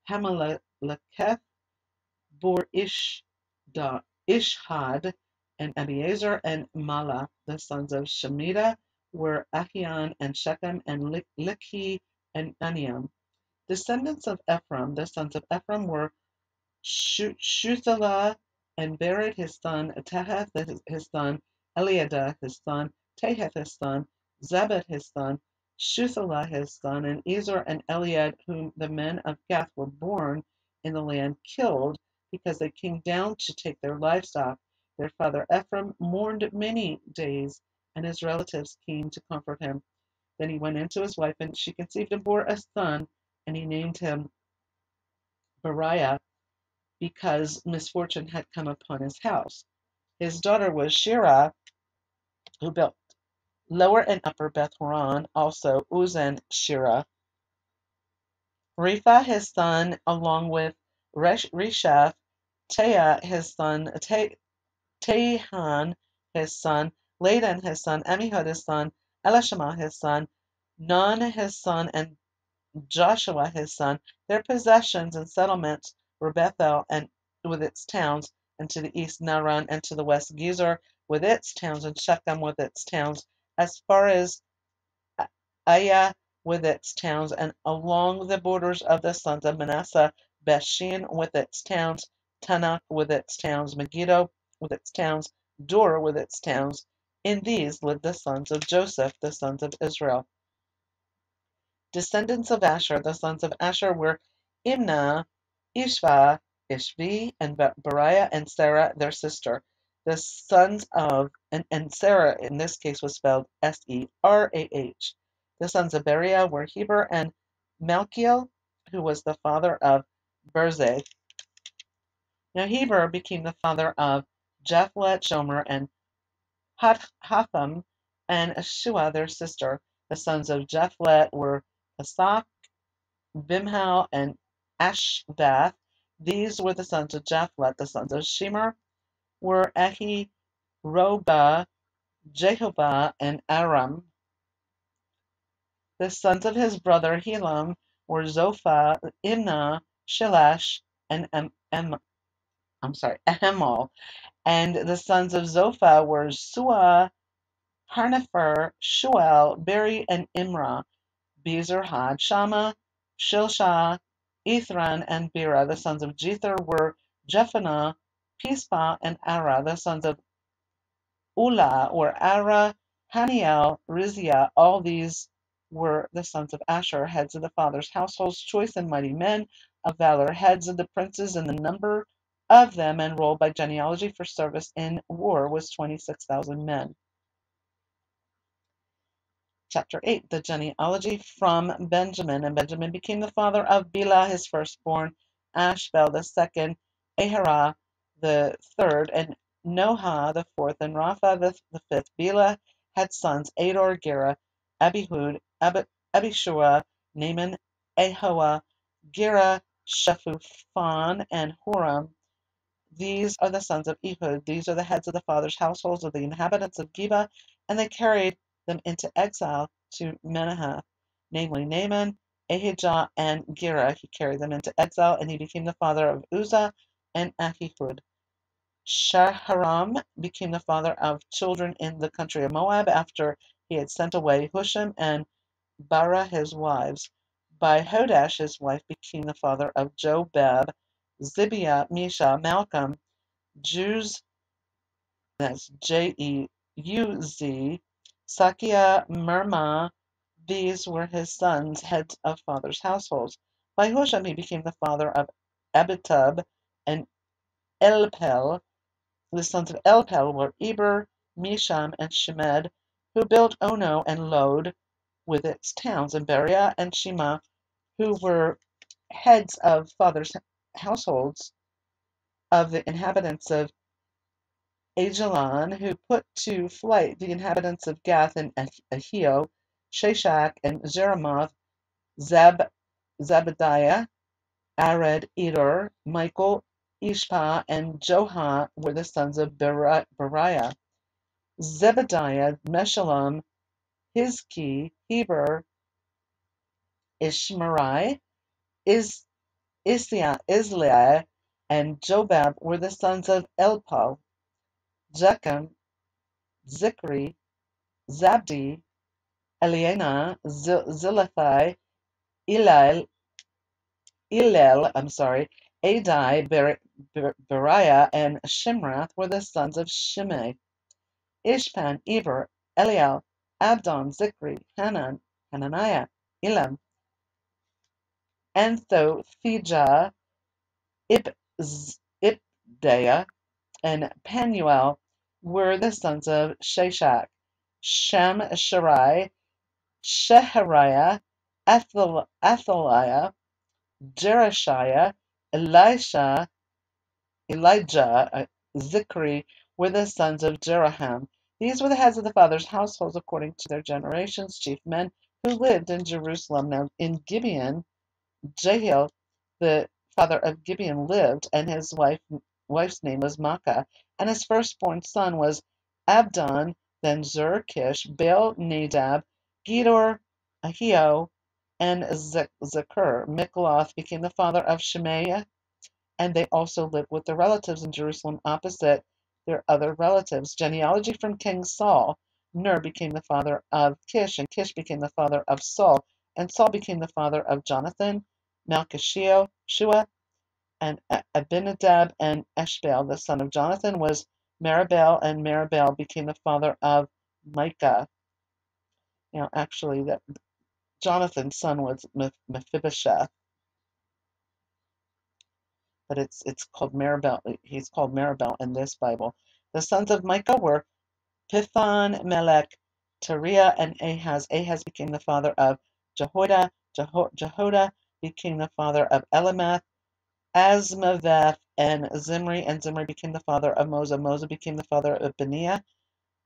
Hamaleketh bore Ishhad, and Abiezer and Mala. The sons of Shemida were Ahian and Shechem and Likhi and Aniam. Descendants of Ephraim, the sons of Ephraim were Shuthalah and Bered his son, Tahath his son, Eliada his son, Tahath his son, Zabad his son, Shuthalah his son, and Ezer and Eliad, whom the men of Gath were born in the land, killed because they came down to take their livestock. Their father Ephraim mourned many days, and his relatives came to comfort him. Then he went into his wife, and she conceived and bore a son, and he named him Beriah, because misfortune had come upon his house. His daughter was Shirah, who built Lower and Upper Beth Horon, also Uzan Shirah. Repha his son, along with Reshaph, Teah his son, Tehan his son, Ladan his son, Amihud his son, Elishama his son, Nun his son, and Joshua his son. Their possessions and settlements were Bethel and with its towns, and to the east Naran, and to the west Gezer with its towns, and Shechem with its towns, as far as Aya with its towns, and along the borders of the sons of Manasseh, Beshin with its towns, Taanach with its towns, Megiddo with its towns, Dor with its towns. In these lived the sons of Joseph, the sons of Israel. Descendants of Asher, the sons of Asher were Imnah, Ishva, Ishvi, and Beriah, and Sarah, their sister. The sons of and, and Sarah in this case was spelled S E R A H. The sons of Beriah were Heber and Malchiel, who was the father of Birzai. Now Heber became the father of Japhlet, Shomer, and Hatham, and Shua, their sister. The sons of Japhlet were Asaph, Bimhal, and Ashvath. These were the sons of Japhlet. The sons of Shemer were Ahi, Roba, Jehovah, and Aram. The sons of his brother Helam were Zophah, Imnah, Shelash, and Em, Em, I'm sorry, Ahimal. And the sons of Zophah were Suah, Harnefer, Shuel, Beri, and Imrah. Bezer had Shama, Shilshah, Ithran, and Bera. The sons of Jether were Jephannah, Pispa, and Ara. The sons of Ulah were Ara, Haniel, Rizia. All these were the sons of Asher, heads of the fathers' households, choice and mighty men of valor, heads of the princes, and the number of them enrolled by genealogy for service in war was 26,000 men. Chapter 8 The genealogy from Benjamin. And Benjamin became the father of Bela, his firstborn, Ashbel the second, Ahara the third, and Noha the fourth, and Rapha the, the fifth. Bela had sons Ador, Gera, Abihud, Ab- Abishua, Naaman, Ahoa, Gera, Shephuphon, and Horam. These are the sons of Ehud. These are the heads of the fathers' households of the inhabitants of Geba, and they carried them into exile to Menahath, namely Naaman, Ahijah, and Gera. He carried them into exile, and he became the father of Uzzah and Ahihud. Shaharam became the father of children in the country of Moab after he had sent away Husham and Bara his wives. By Hodash his wife became the father of Jobab Zibiah, Misha, Malcam, Jeuz, that's J E U Z, Sakia, Mirma, these were his sons, heads of fathers' households. By Husham he became the father of Abitub and Elpel. The sons of Elpel were Eber, Misham, and Shemed, who built Ono and Lod with its towns, and Beriah and Shema, who were heads of fathers' households of the inhabitants of Ajalon, who put to flight the inhabitants of Gath and Ahio, Shashak and Jeremoth, Zeb, Zebediah, Arad, Eder, Michael, Ishpa, and Joha were the sons of Beriah. Zebediah, Meshullam, Hizki, Heber, Ishmerai, Is Isliah and Jobab were the sons of Elpal, Jechem, Zichri, Zabdi, Eliana, Zilithai, Elil, Elel, I'm sorry, Adai, Ber, Ber, Beriah, and Shimrath were the sons of Shimei. Ishpan, Eber, Eliel, Abdon, Zichri, Hanan, Hananiah, Elam, Anthothijah, Ibdeah, and Penuel were the sons of Shashak, Shem, Sharai, Shehariah, Athaliah, Jerushiah, Elisha, Elijah, uh, Zichri were the sons of Jeroham. These were the heads of the fathers' households according to their generations, chief men who lived in Jerusalem. Now in Gibeon, Jehiel, the father of Gibeon, lived, and his wife, wife's name was Maacah, and his firstborn son was Abdon, then Zur, Kish, Baal, Nadab, Gedor, Ahio, and Zechur. Mikloth became the father of Shemaiah, and they also lived with their relatives in Jerusalem opposite their other relatives. Genealogy from King Saul. Ner became the father of Kish, and Kish became the father of Saul, and Saul became the father of Jonathan, Malchishua, Shua, and Abinadab, and Eshbaal. The son of Jonathan was Meribel, and Meribel became the father of Micah. Now, actually, that Jonathan's son was Mephibosheth, but it's it's called Meribel. He's called Meribel in this Bible. The sons of Micah were Pithon, Melech, Teriah, and Ahaz. Ahaz became the father of Jehoiada. Jeho- Jehoiada became the father of Elameth, Asmaveth, and Zimri. And Zimri became the father of Moza. Moza became the father of Beniah.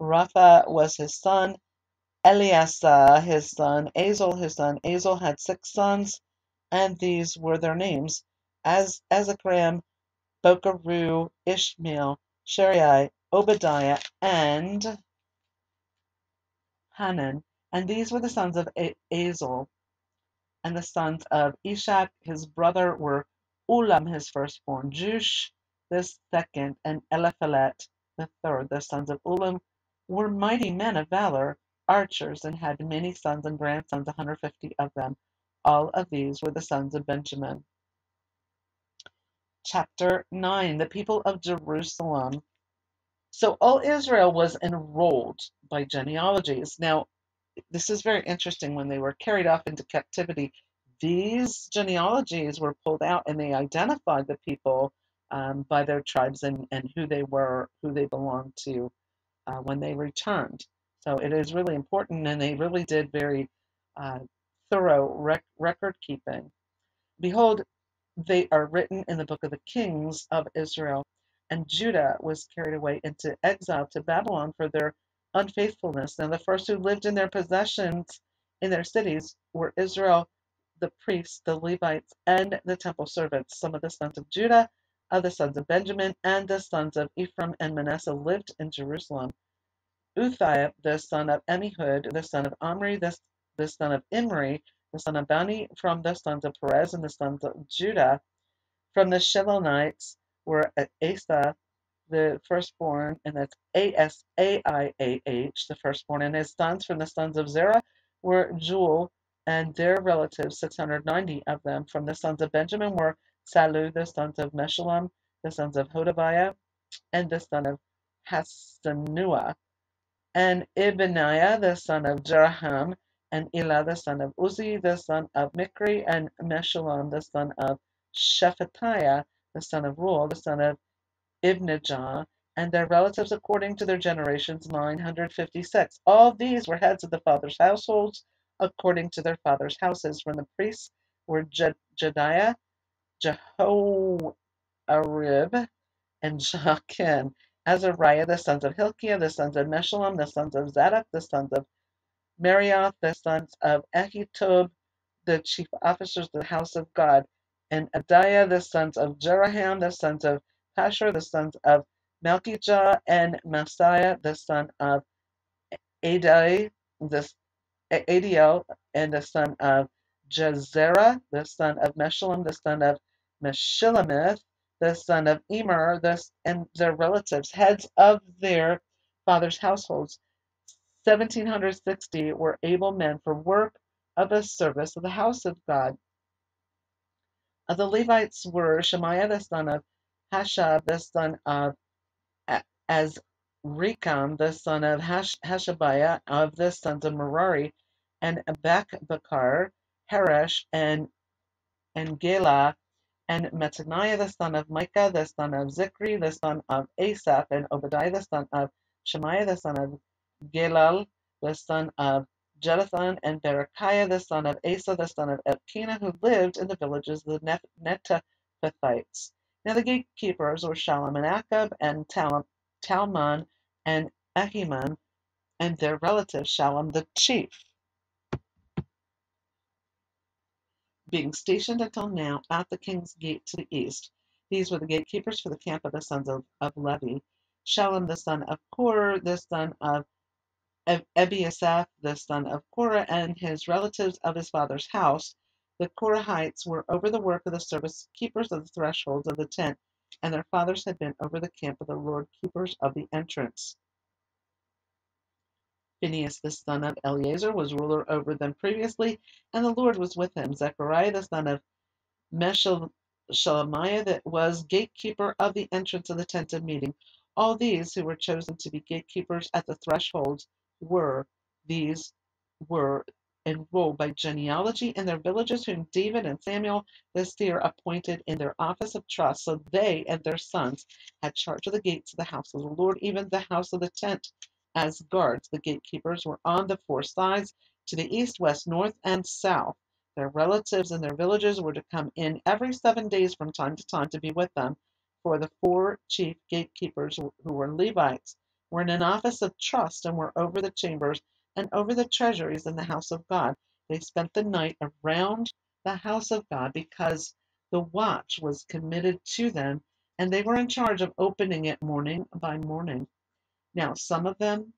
Rapha was his son. Eleasah his son. Azel his son. Azel had six sons, and these were their names: Az Azikram, Bokeru, Ishmael, Sherai, Obadiah, and Hanan. And these were the sons of Azel. And the sons of Ishak his brother were Ulam his firstborn, Jush the second, and Eliphelet the third. The sons of Ulam were mighty men of valor, archers, and had many sons and grandsons, a hundred fifty of them. All of these were the sons of Benjamin. Chapter 9 The people of Jerusalem. So all Israel was enrolled by genealogies. Now, this is very interesting. When they were carried off into captivity, these genealogies were pulled out and they identified the people um, by their tribes and, and who they were, who they belonged to uh, when they returned. So it is really important, and they really did very uh, thorough rec- record keeping. Behold, they are written in the book of the kings of Israel. And Judah was carried away into exile to Babylon for their unfaithfulness. And the first who lived in their possessions in their cities were Israel, the priests, the Levites, and the temple servants. Some of the sons of Judah, of the sons of Benjamin, and the sons of Ephraim and Manasseh lived in Jerusalem. Uthiah, the son of Amihud, the son of Omri, the, the son of Imri, the son of Bani, from the sons of Perez and the sons of Judah. From the Shilonites were Asaiah, the firstborn, and that's A S A I A H, the firstborn, and his sons from the sons of Zerah were Jeuel and their relatives, 690 of them. From the sons of Benjamin were Salu, the sons of Meshullam, the sons of Hodaviah, and the son of Hasanua and Ibaniah the son of Jeroham, and Elah the son of Uzzi, the son of Michri, and Meshullam the son of Shephatiah, the son of Ruel, the son of Ibnijah, and their relatives according to their generations, 956. All these were heads of the fathers' households according to their fathers' houses. When the priests were Je- Jediah, Jehoiarib, and Jachin. Azariah, the sons of Hilkiah, the sons of Meshullam, the sons of Zadok, the sons of Marioth, the sons of Ahitub, the chief officers of the house of God, and Adaiah, the sons of Jeroham, the sons of Pashur, the sons of Malchijah, and Messiah, the son of Adai, the Adiel, and the son of Jezerah, the son of Meshullam, the son of Meshillemith, the son of Emer, the, and their relatives, heads of their fathers' households. 1760 were able men for work of the service of the house of God. Of the Levites were Shemaiah the son of Hashab, the son of Azrikam, the son of Hash- Hashabiah, of the sons of Merari, and Bakbakar, Haresh, and and Gela, and Mattaniah the son of Micah, the son of Zichri, the son of Asaph, and Obadiah the son of Shemaiah, the son of Gelal, the son of Jeduthun, and Berechiah, the son of Asa, the son of Elkanah, who lived in the villages of the Netophathites. Now the gatekeepers were Shallum and Akab, and Tal- Talmon, and Ahiman, and their relative Shallum the chief. being stationed until now at the king's gate to the east. These were the gatekeepers for the camp of the sons of, of Levi. Shallum the son of Korah, the son of Ebiasaph, the son of Korah, and his relatives of his father's house. The Korahites were over the work of the service keepers of the thresholds of the tent, and their fathers had been over the camp of the Lord keepers of the entrance. Phinehas the son of Eleazar was ruler over them previously, and the Lord was with him. Zechariah the son of Meshelemiah that was gatekeeper of the entrance of the tent of meeting. All these who were chosen to be gatekeepers at the thresholds were these were enrolled by genealogy in their villages, whom David and Samuel the seer appointed in their office of trust. So they and their sons had charge of the gates of the house of the Lord, even the house of the tent as guards. The gatekeepers were on the four sides to the east, west, north, and south. Their relatives and their villages were to come in every seven days from time to time to be with them. For the four chief gatekeepers, who were Levites, were in an office of trust and were over the chambers and over the treasuries in the house of God. They spent the night around the house of God because the watch was committed to them, and they were in charge of opening it morning by morning. Now, some of them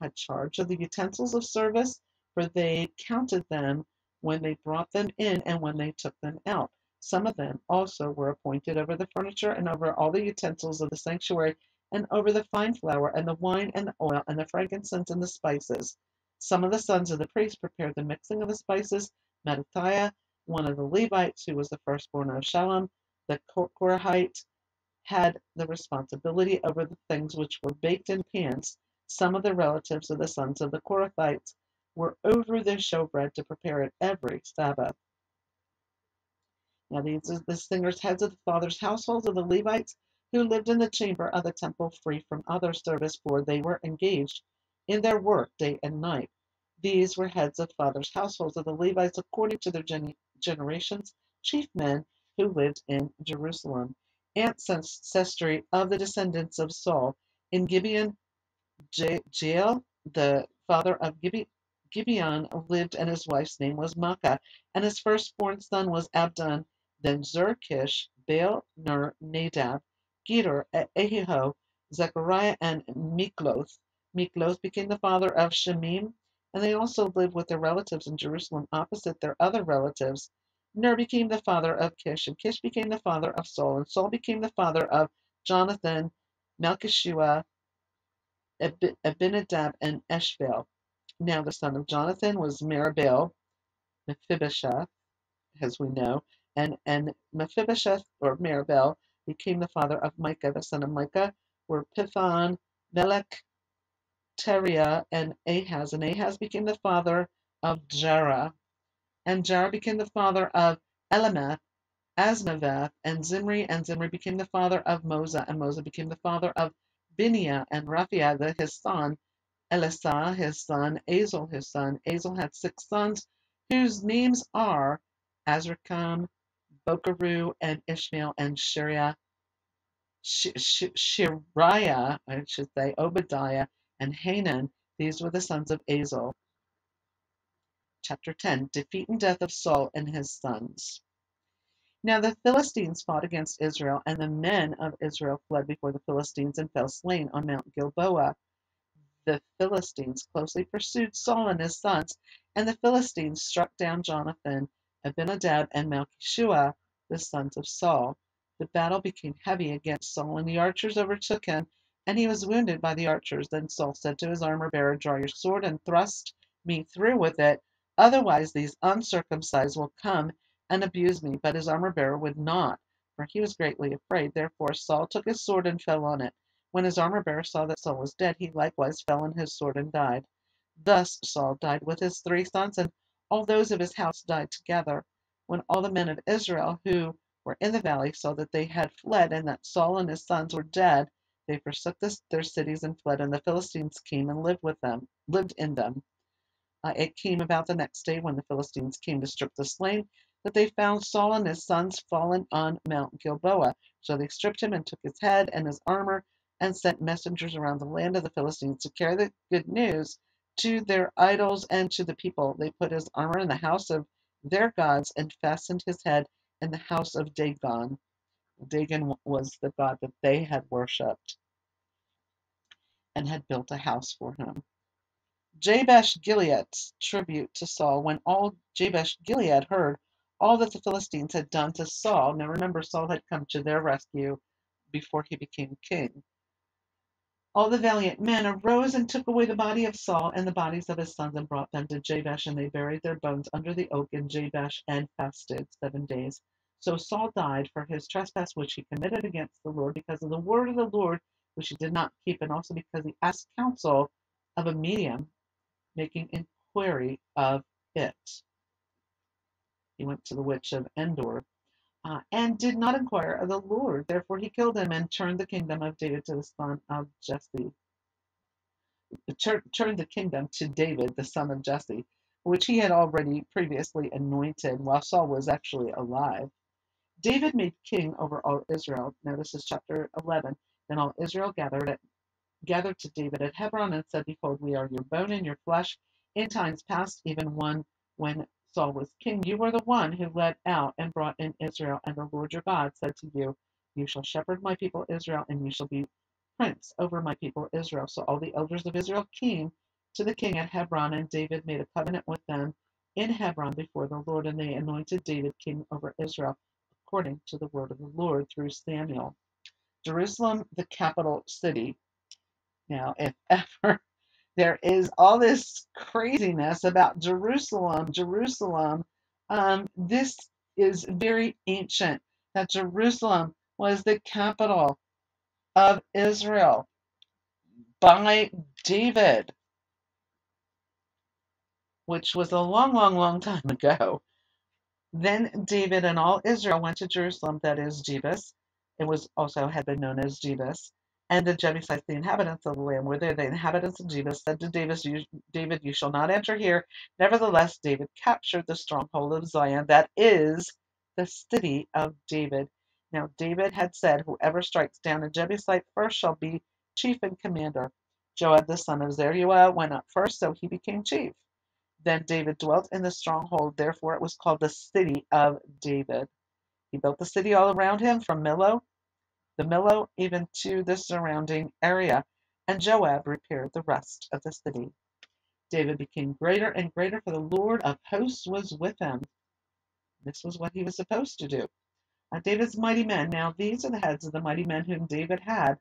had charge of the utensils of service, for they counted them when they brought them in and when they took them out. Some of them also were appointed over the furniture and over all the utensils of the sanctuary and over the fine flour and the wine and the oil and the frankincense and the spices. Some of the sons of the priests prepared the mixing of the spices. Mattithiah, one of the Levites, who was the firstborn of Shallum, the Korahite, had the responsibility over the things which were baked in pans. Some of the relatives of the sons of the Kohathites were over the showbread to prepare it every Sabbath. Now these are the singers' heads of the fathers' households of the Levites who lived in the chamber of the temple free from other service, for they were engaged in their work day and night. These were heads of fathers' households of the Levites according to their gen- generations, chief men who lived in Jerusalem ancestry of the descendants of Saul. In Gibeon, Jael, the father of Gibeon, lived, and his wife's name was Maacah, and his firstborn son was Abdon. Then Zerkish, Baal, Ner, Nadab, Gedor, Ahio, Zechariah, and Mikloth. Mikloth became the father of Shemim, and they also lived with their relatives in Jerusalem opposite their other relatives. Ner became the father of Kish, and Kish became the father of Saul, and Saul became the father of Jonathan, Malchishua, Abinadab, and Eshbaal. Now the son of Jonathan was Meribel, Mephibosheth, as we know, and, and Mephibosheth, or Meribel, became the father of Micah. The son of Micah were Pithon, Melech, Teriah, and Ahaz. And Ahaz became the father of Jerah. And Jerah became the father of Elameth, Asmaveth, and Zimri, and Zimri became the father of Moza, and Moza became the father of Biniah, and Raphiah, his son, Elisah, his son, Azel, his son. Azel had six sons, whose names are Azrikam, Bokeru, and Ishmael, and Shariah, Shariah, I should say, Obadiah, and Hanan. These were the sons of Azel chapter 10 Defeat and death of Saul and his sons. Now the Philistines fought against Israel, and the men of Israel fled before the Philistines and fell slain on Mount Gilboa. The Philistines closely pursued Saul and his sons, and the Philistines struck down Jonathan, Abinadab, and Malchishua, the sons of Saul. The battle became heavy against Saul, and the archers overtook him, and he was wounded by the archers. Then Saul said to his armor bearer, Draw your sword and thrust me through with it, Otherwise these uncircumcised will come and abuse me. But his armor bearer would not, for he was greatly afraid. Therefore Saul took his sword and fell on it. When his armor bearer saw that Saul was dead, he likewise fell on his sword and died. Thus Saul died with his three sons, and all those of his house died together. When all the men of Israel who were in the valley saw that they had fled, and that Saul and his sons were dead, they forsook this, their cities and fled, and the Philistines came and lived with them, lived in them. Uh, it came about the next day when the Philistines came to strip the slain that they found Saul and his sons fallen on Mount Gilboa. So they stripped him and took his head and his armor and sent messengers around the land of the Philistines to carry the good news to their idols and to the people. They put his armor in the house of their gods and fastened his head in the house of Dagon. Dagon was the god that they had worshipped and had built a house for him. Jabesh Gilead's tribute to Saul. When all Jabesh Gilead heard all that the Philistines had done to Saul, now remember, Saul had come to their rescue before he became king. All the valiant men arose and took away the body of Saul and the bodies of his sons and brought them to Jabesh, and they buried their bones under the oak in Jabesh and fasted seven days. So Saul died for his trespass which he committed against the Lord because of the word of the Lord which he did not keep, and also because he asked counsel of a medium making inquiry of it. He went to the witch of Endor uh, and did not inquire of the Lord. Therefore he killed him and turned the kingdom of David to the son of Jesse. tur- turned the kingdom to David, the son of Jesse, which he had already previously anointed while Saul was actually alive. David made king over all Israel. Now this is chapter 11. Then all Israel gathered at, gathered to David at Hebron and said, Behold, we are your bone and your flesh. In times past, even one when Saul was king, you were the one who led out and brought in Israel, and the Lord your God said to you, You shall shepherd my people Israel, and you shall be prince over my people Israel. So all the elders of Israel came to the king at Hebron, and David made a covenant with them in Hebron before the Lord, and they anointed David king over Israel according to the word of the Lord through Samuel. Jerusalem, the capital city. Now, if ever there is all this craziness about Jerusalem, Jerusalem, um, this is very ancient. That Jerusalem was the capital of Israel by David, which was a long, long, long time ago. Then David and all Israel went to Jerusalem, that is Jebus. It was also had been known as Jebus. And the Jebusites, the inhabitants of the land, were there. The inhabitants of Jebus said to David, you, David, you shall not enter here. Nevertheless, David captured the stronghold of Zion, that is the city of David. Now David had said, Whoever strikes down a Jebusite first shall be chief and commander. Joab the son of Zeruiah went up first, so he became chief. Then David dwelt in the stronghold, therefore it was called the city of David. He built the city all around him, from Millo, the Millo, even to the surrounding area, and Joab repaired the rest of the city. David became greater and greater, for the Lord of hosts was with him. This was what he was supposed to do. Now, David's mighty men, now these are the heads of the mighty men whom David had,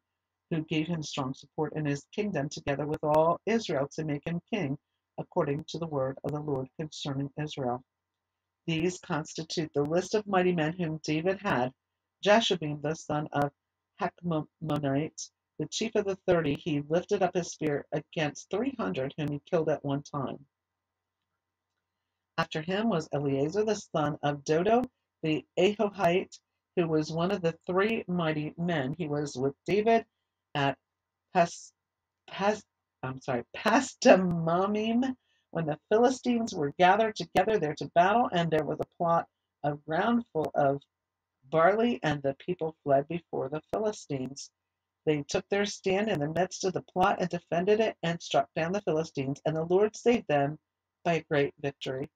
who gave him strong support in his kingdom, together with all Israel, to make him king according to the word of the Lord concerning Israel. These constitute the list of mighty men whom David had. Jashobeam, the son of Hachmonite, the chief of the thirty, he lifted up his spear against three hundred whom he killed at one time. After him was Eleazar, the son of Dodo, the Ahohite, who was one of the three mighty men. He was with David at Pas, Pas, I'm sorry, Pasdamamim, when the Philistines were gathered together there to battle, and there was a plot a ground full of barley, and the people fled before the Philistines. They took their stand in the midst of the plot and defended it and struck down the Philistines, and the Lord saved them by a great victory.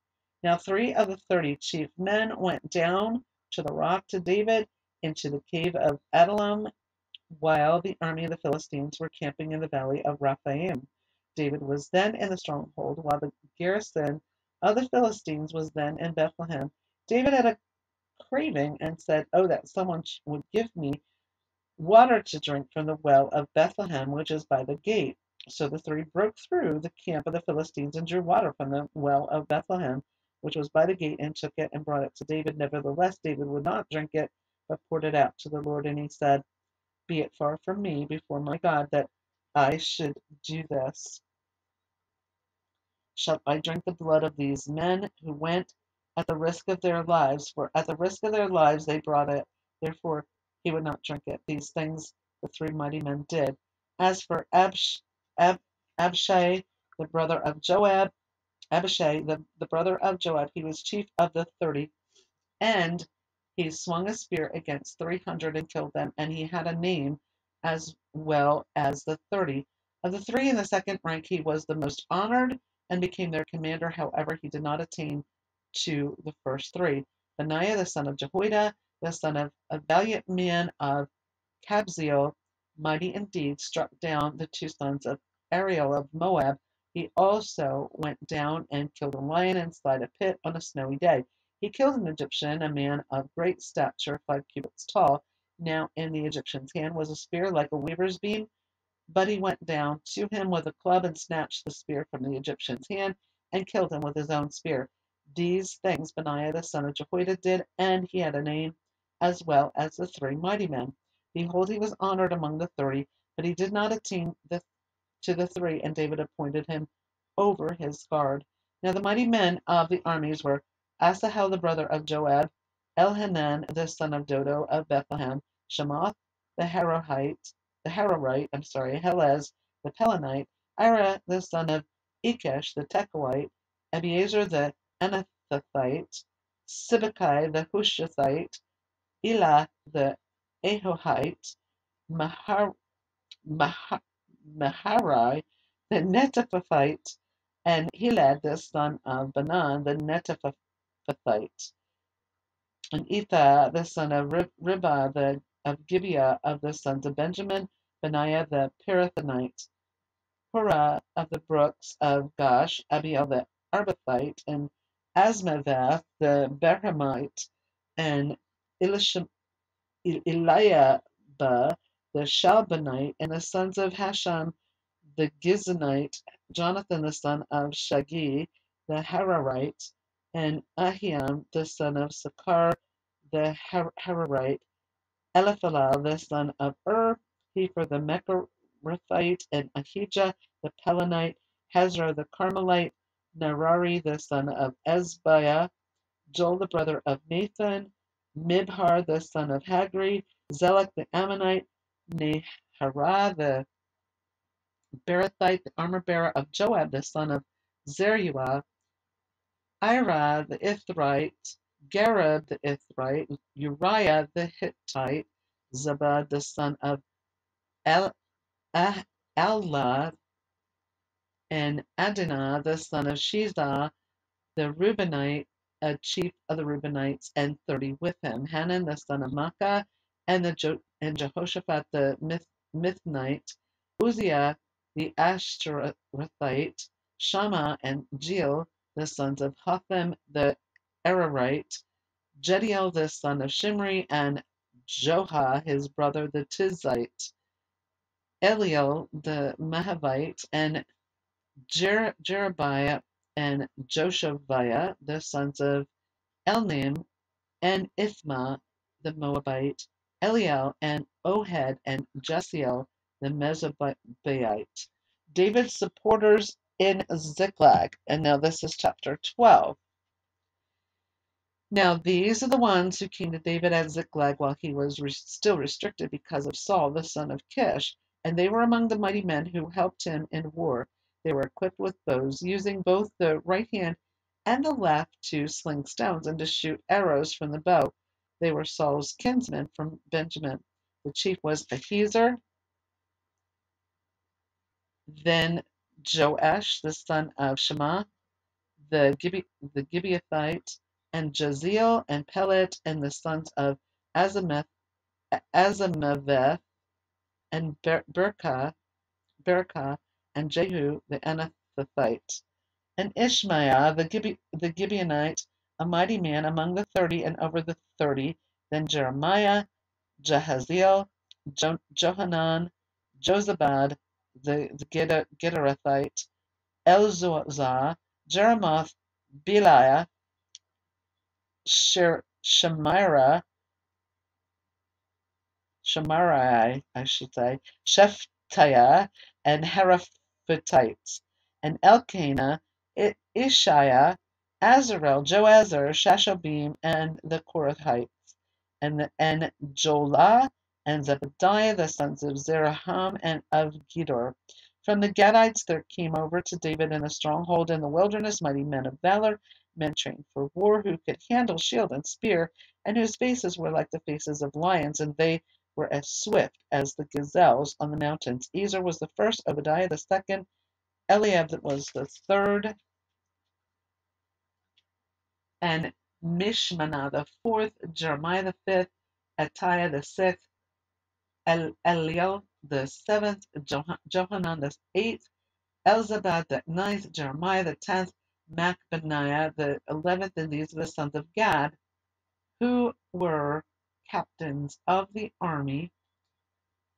Now three of the thirty chief men went down to the rock to David into the cave of Adullam while the army of the Philistines were camping in the valley of Rephaim. David was then in the stronghold, while the garrison of the Philistines was then in Bethlehem. David had a craving and said, Oh, that someone would give me water to drink from the well of Bethlehem, which is by the gate. So the three broke through the camp of the Philistines and drew water from the well of Bethlehem, which was by the gate, and took it and brought it to David. Nevertheless, David would not drink it, but poured it out to the Lord. And he said, be it far from me before my God that I should do this. Shall I drink the blood of these men who went at the risk of their lives? For at the risk of their lives they brought it. Therefore he would not drink it. These things the three mighty men did. As for Absh, Ab, Abishai, the brother of Joab, Abishai, the, the brother of Joab, he was chief of the thirty, and he swung a spear against 300 and killed them, and he had a name as well as the 30. Of the three in the second rank, he was the most honored and became their commander. However, he did not attain to the first three. Benaiah, the son of Jehoiada, the son of a valiant man of Kabzeel, mighty indeed, struck down the two sons of Ariel of Moab. He also went down and killed a lion inside a pit on a snowy day. He killed an Egyptian, a man of great stature, five cubits tall. Now in the Egyptian's hand was a spear like a weaver's beam, but he went down to him with a club and snatched the spear from the Egyptian's hand and killed him with his own spear. These things Benaiah the son of Jehoiada did, and he had a name as well as the three mighty men. Behold, he was honored among the thirty, but he did not attain the, to the three, and David appointed him over his guard. Now the mighty men of the armies were Asahel the brother of Joab, Elhanan the son of Dodo of Bethlehem, Shemoth the Harohite, the Harorite, I'm sorry, Helez the Pelonite, Ira the son of Ikkesh the Tekoite, Abiezer the Anathothite, Sibbecai the Hushathite, Elah the Ahohite, Mahar, Mahar, Maharai the Netophathite, and Heled the son of Banan the Netophathite, and Etha the son of Ribah the of Gibeah of the sons of Benjamin, Benaiah the Pirathonite, Hurrah of the brooks of Gaash, Abiel the Arbathite, and Azmaveth the Berhamite, and Elisham, Eliahba the Shaalbonite, and the sons of Hashem the Gizonite, Jonathan the son of Shagee the Hararite, and Ahiam the son of Sacar the Hararite, Eliphalah the son of Ur, Hepher the Mecherathite, and Ahijah the Pelonite, Hazra the Carmelite, Narari the son of Ezbiah, Joel the brother of Nathan, Mibhar the son of Hagri, Zelek the Ammonite, Neharah the Berothite, the armor bearer of Joab the son of Zeruiah, Ira the Ithrite, Gareb the Ithrite, Uriah the Hittite, Zabad the son of El, ah, and Adina the son of Shiza the Reubenite, a chief of the Reubenites, and thirty with him, Hanan the son of Maacah, and and Jehoshaphat the Mith- Mithnite, Uzziah the Ashterathite, Shammah and Jeiel the sons of Hotham the Ararite, Jediael the son of Shimri, and Joha his brother the Tizite, Eliel the Mahavite, and Jer- and Joshaviah the sons of Elnim, and Ithmah the Moabite, Eliel and Obed and Jesiel the Mezobaite. David's supporters in Ziklag. And now this is chapter 12. Now these are the ones who came to David at Ziklag while he was re- still restricted because of Saul, the son of Kish, and they were among the mighty men who helped him in war. They were equipped with bows, using both the right hand and the left to sling stones and to shoot arrows from the bow. They were Saul's kinsmen from Benjamin. The chief was Ahiezer, then Joash, the son of Shema, the, Gibe- the Gibeathite, and Jeziel and Pelet, and the sons of Azameth, Azamaveth, and Ber- Berkah, Berkah, and Jehu the Anathothite, and Ishmaiah the, Gibe- the Gibeonite, a mighty man among the thirty and over the thirty, then Jeremiah, Jahaziel, jo- Johanan, Jozabad, the, the Gederathite, Elzuzah, Jerimoth, Bealiah, Shemira, Shemarai, I should say, Shephatiah, and Heraphites, and Elkanah, Isshiah, Azarel, Joazar, Shashobim, and the Korahites, and, the, and Joelah, and Zebadiah, the sons of Zeraham and of Gedor. From the Gadites there came over to David in a stronghold in the wilderness mighty men of valor, men trained for war, who could handle shield and spear, and whose faces were like the faces of lions, and they were as swift as the gazelles on the mountains. Ezer was the first, Obadiah the second, Eliab that was the third, and Mishmannah the fourth, Jeremiah the fifth, Attiah the sixth, El- Eliel the seventh, Johanan the eighth, Elzabad the ninth, Jeremiah the tenth, Macbaniah the eleventh, and these are the sons of Gad, who were captains of the army.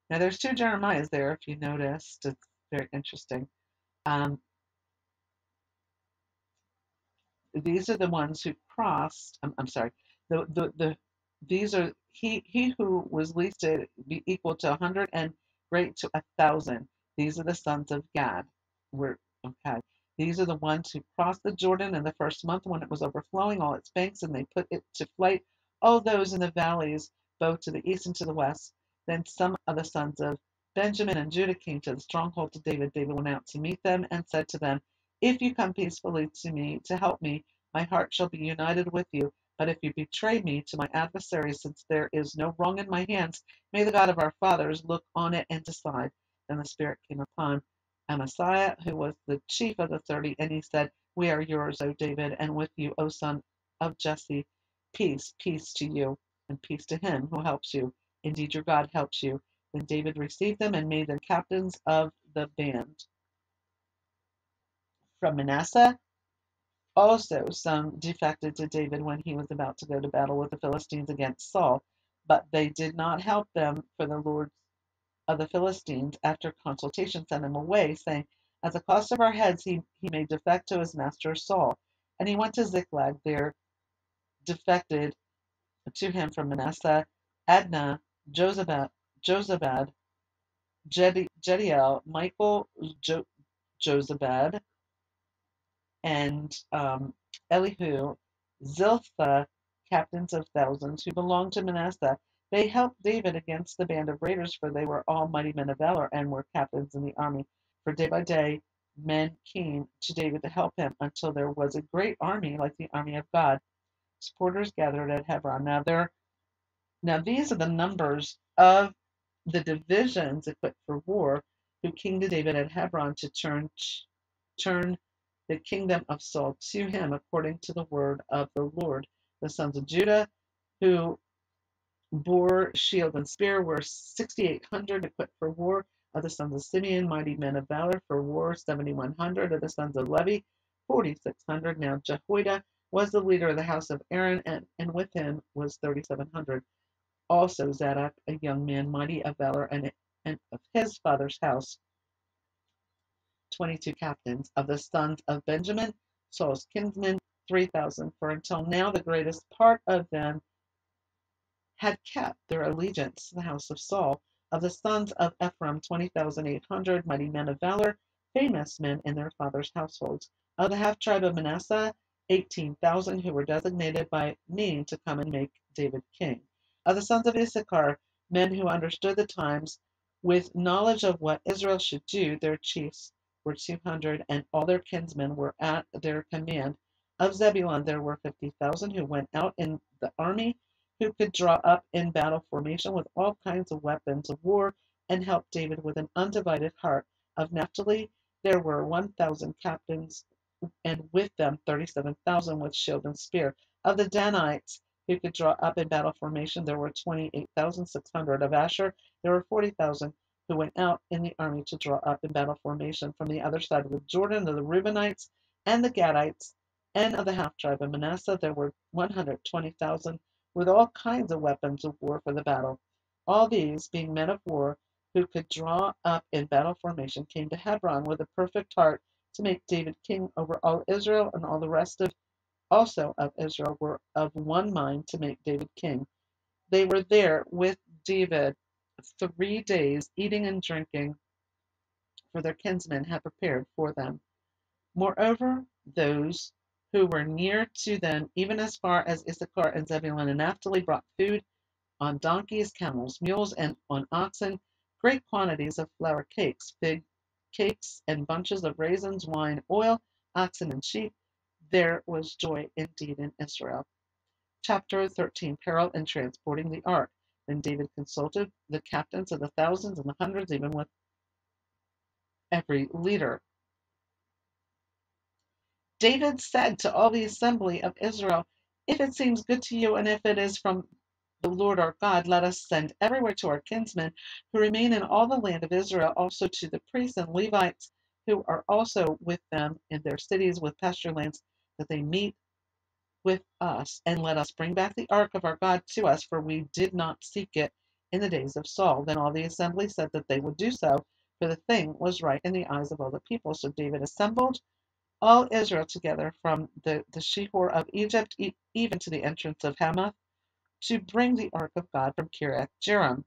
Now there's two Jeremiahs there, if you noticed. It's very interesting. Um, these are the ones who crossed. I'm, I'm sorry. The, the the these are he he who was least to be equal to a hundred and great to a thousand. These are the sons of Gad. We're okay. These are the ones who crossed the Jordan in the first month when it was overflowing all its banks, and they put it to flight. All those in the valleys, both to the east and to the west. Then some of the sons of Benjamin and Judah came to the stronghold to David, David went out to meet them and said to them, If you come peacefully to me to help me, my heart shall be united with you. But if you betray me to my adversaries, since there is no wrong in my hands, may the God of our fathers look on it and decide. Then the Spirit came upon Amasiah, who was the chief of the thirty, and he said, We are yours, O David, and with you, O son of Jesse. Peace, peace to you, and peace to him who helps you. Indeed, your God helps you. Then David received them and made them captains of the band. From Manasseh, also some defected to David when he was about to go to battle with the Philistines against Saul, but they did not help them, for the Lord of the Philistines, after consultation, sent him away, saying, At the cost of our heads, he, he may defect to his master Saul. And he went to Ziklag, there defected to him from Manasseh, Adnah, Jozabad, Jediael, Michael, jo, Jozabad, and um, Elihu, Zilpha, captains of thousands, who belonged to Manasseh. They helped David against the band of raiders, for they were all mighty men of valor and were captains in the army. For day by day men came to David to help him until there was a great army like the army of God. Supporters gathered at Hebron. Now there now these are the numbers of the divisions equipped for war who came to David at Hebron to turn turn the kingdom of Saul to him according to the word of the Lord. The sons of Judah who bore shield and spear were 6,800 equipped for war. Of the sons of Simeon, mighty men of valor for war, 7,100. Of the sons of Levi, 4,600. Now Jehoiada was the leader of the house of Aaron, and, and with him was 3,700. Also Zadok, a young man mighty of valor, and, and of his father's house, 22 captains. Of the sons of Benjamin, Saul's kinsmen, 3,000. For until now the greatest part of them had kept their allegiance to the house of Saul. Of the sons of Ephraim, 20,800 mighty men of valor, famous men in their fathers' households. Of the half tribe of Manasseh, 18,000 who were designated by name to come and make David king. Of the sons of Issachar, men who understood the times, with knowledge of what Israel should do, their chiefs were 200, and all their kinsmen were at their command. Of Zebulun, there were 50,000 who went out in the army, who could draw up in battle formation with all kinds of weapons of war, and help David with an undivided heart. Of Naphtali, there were 1,000 captains, and with them 37,000 with shield and spear. Of the Danites, who could draw up in battle formation. There were 28,600 of Asher. There were 40,000 who went out in the army to draw up in battle formation from the other side of the Jordan, of the Reubenites and the Gadites, and of the half tribe of Manasseh. There were 120,000 with all kinds of weapons of war for the battle. All these, being men of war, who could draw up in battle formation, came to Hebron with a perfect heart to make David king over all Israel and all the rest of also of Israel were of one mind to make David king. They were there with David three days, eating and drinking, for their kinsmen had prepared for them. Moreover, those who were near to them, even as far as Issachar and Zebulun and Naphtali, brought food on donkeys, camels, mules, and on oxen, great quantities of flour cakes, fig cakes, and bunches of raisins, wine, oil, oxen, and sheep there was joy indeed in Israel. Chapter 13 Peril in transporting the ark. Then David consulted the captains of the thousands and the hundreds, even with every leader. David said to all the assembly of Israel, If it seems good to you, and if it is from the Lord our God, let us send everywhere to our kinsmen who remain in all the land of Israel, also to the priests and Levites who are also with them in their cities with pasture lands that they meet with us, and let us bring back the ark of our God to us, for we did not seek it in the days of Saul. Then all the assembly said that they would do so, for the thing was right in the eyes of all the people. So David assembled all Israel together from the, the Shihor of Egypt, e- even to the entrance of Hamath, to bring the ark of God from Kiriath Jearim.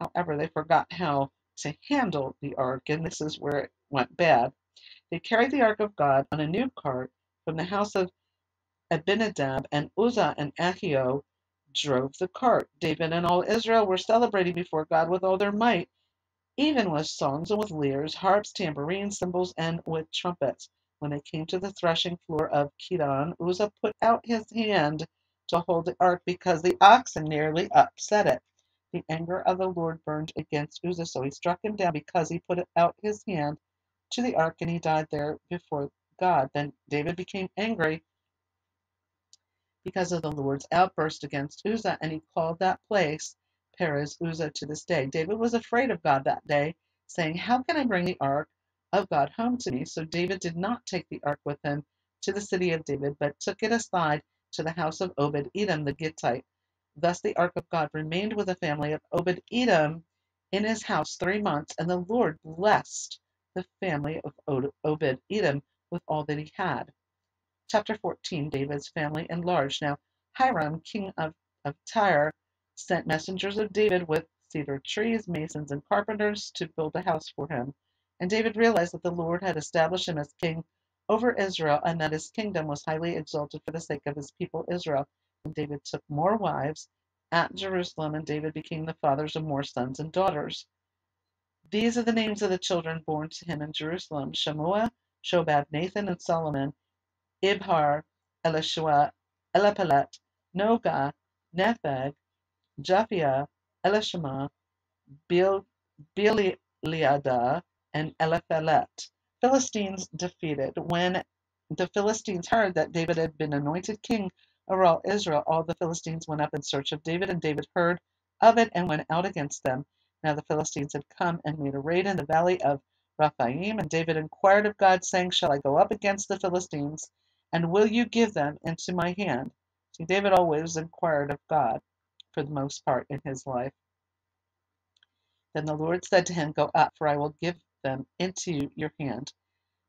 However, they forgot how to handle the ark, and this is where it went bad. They carried the ark of God on a new cart from the house of Abinadab, and Uzzah and Ahio drove the cart. David and all Israel were celebrating before God with all their might even with songs and with lyres, harps, tambourines, cymbals, and with trumpets. When they came to the threshing floor of Chidon, Uzzah put out his hand to hold the ark because the oxen nearly upset it. The anger of the Lord burned against Uzzah, so he struck him down because he put out his hand to the ark and he died there before God. Then David became angry because of the Lord's outburst against Uzzah, and he called that place Perez Uzzah to this day. David was afraid of God that day, saying, How can I bring the ark of God home to me? So David did not take the ark with him to the city of David, but took it aside to the house of Obed Edom the Gittite. Thus the ark of God remained with the family of Obed Edom in his house three months, and the Lord blessed the family of Obed Edom with all that he had. Chapter 14 David's family enlarged. Now Hiram, king of, of Tyre, sent messengers of David with cedar trees, masons, and carpenters to build a house for him. And David realized that the Lord had established him as king over Israel and that his kingdom was highly exalted for the sake of his people Israel. And David took more wives at Jerusalem, and David became the fathers of more sons and daughters. These are the names of the children born to him in Jerusalem Shammua, Shobab, Nathan, and Solomon. Ibhar, Elishua, Elipelet, Nogah, Nepheg, Japhia, Elishama, Bil, Beeliada, and Eliphelet. Philistines defeated. When the Philistines heard that David had been anointed king over all Israel, all the Philistines went up in search of David, and David heard of it and went out against them. Now the Philistines had come and made a raid in the valley of Rephaim, and David inquired of God, saying, Shall I go up against the Philistines? And will you give them into my hand? See, David always inquired of God for the most part in his life. Then the Lord said to him, Go up, for I will give them into your hand.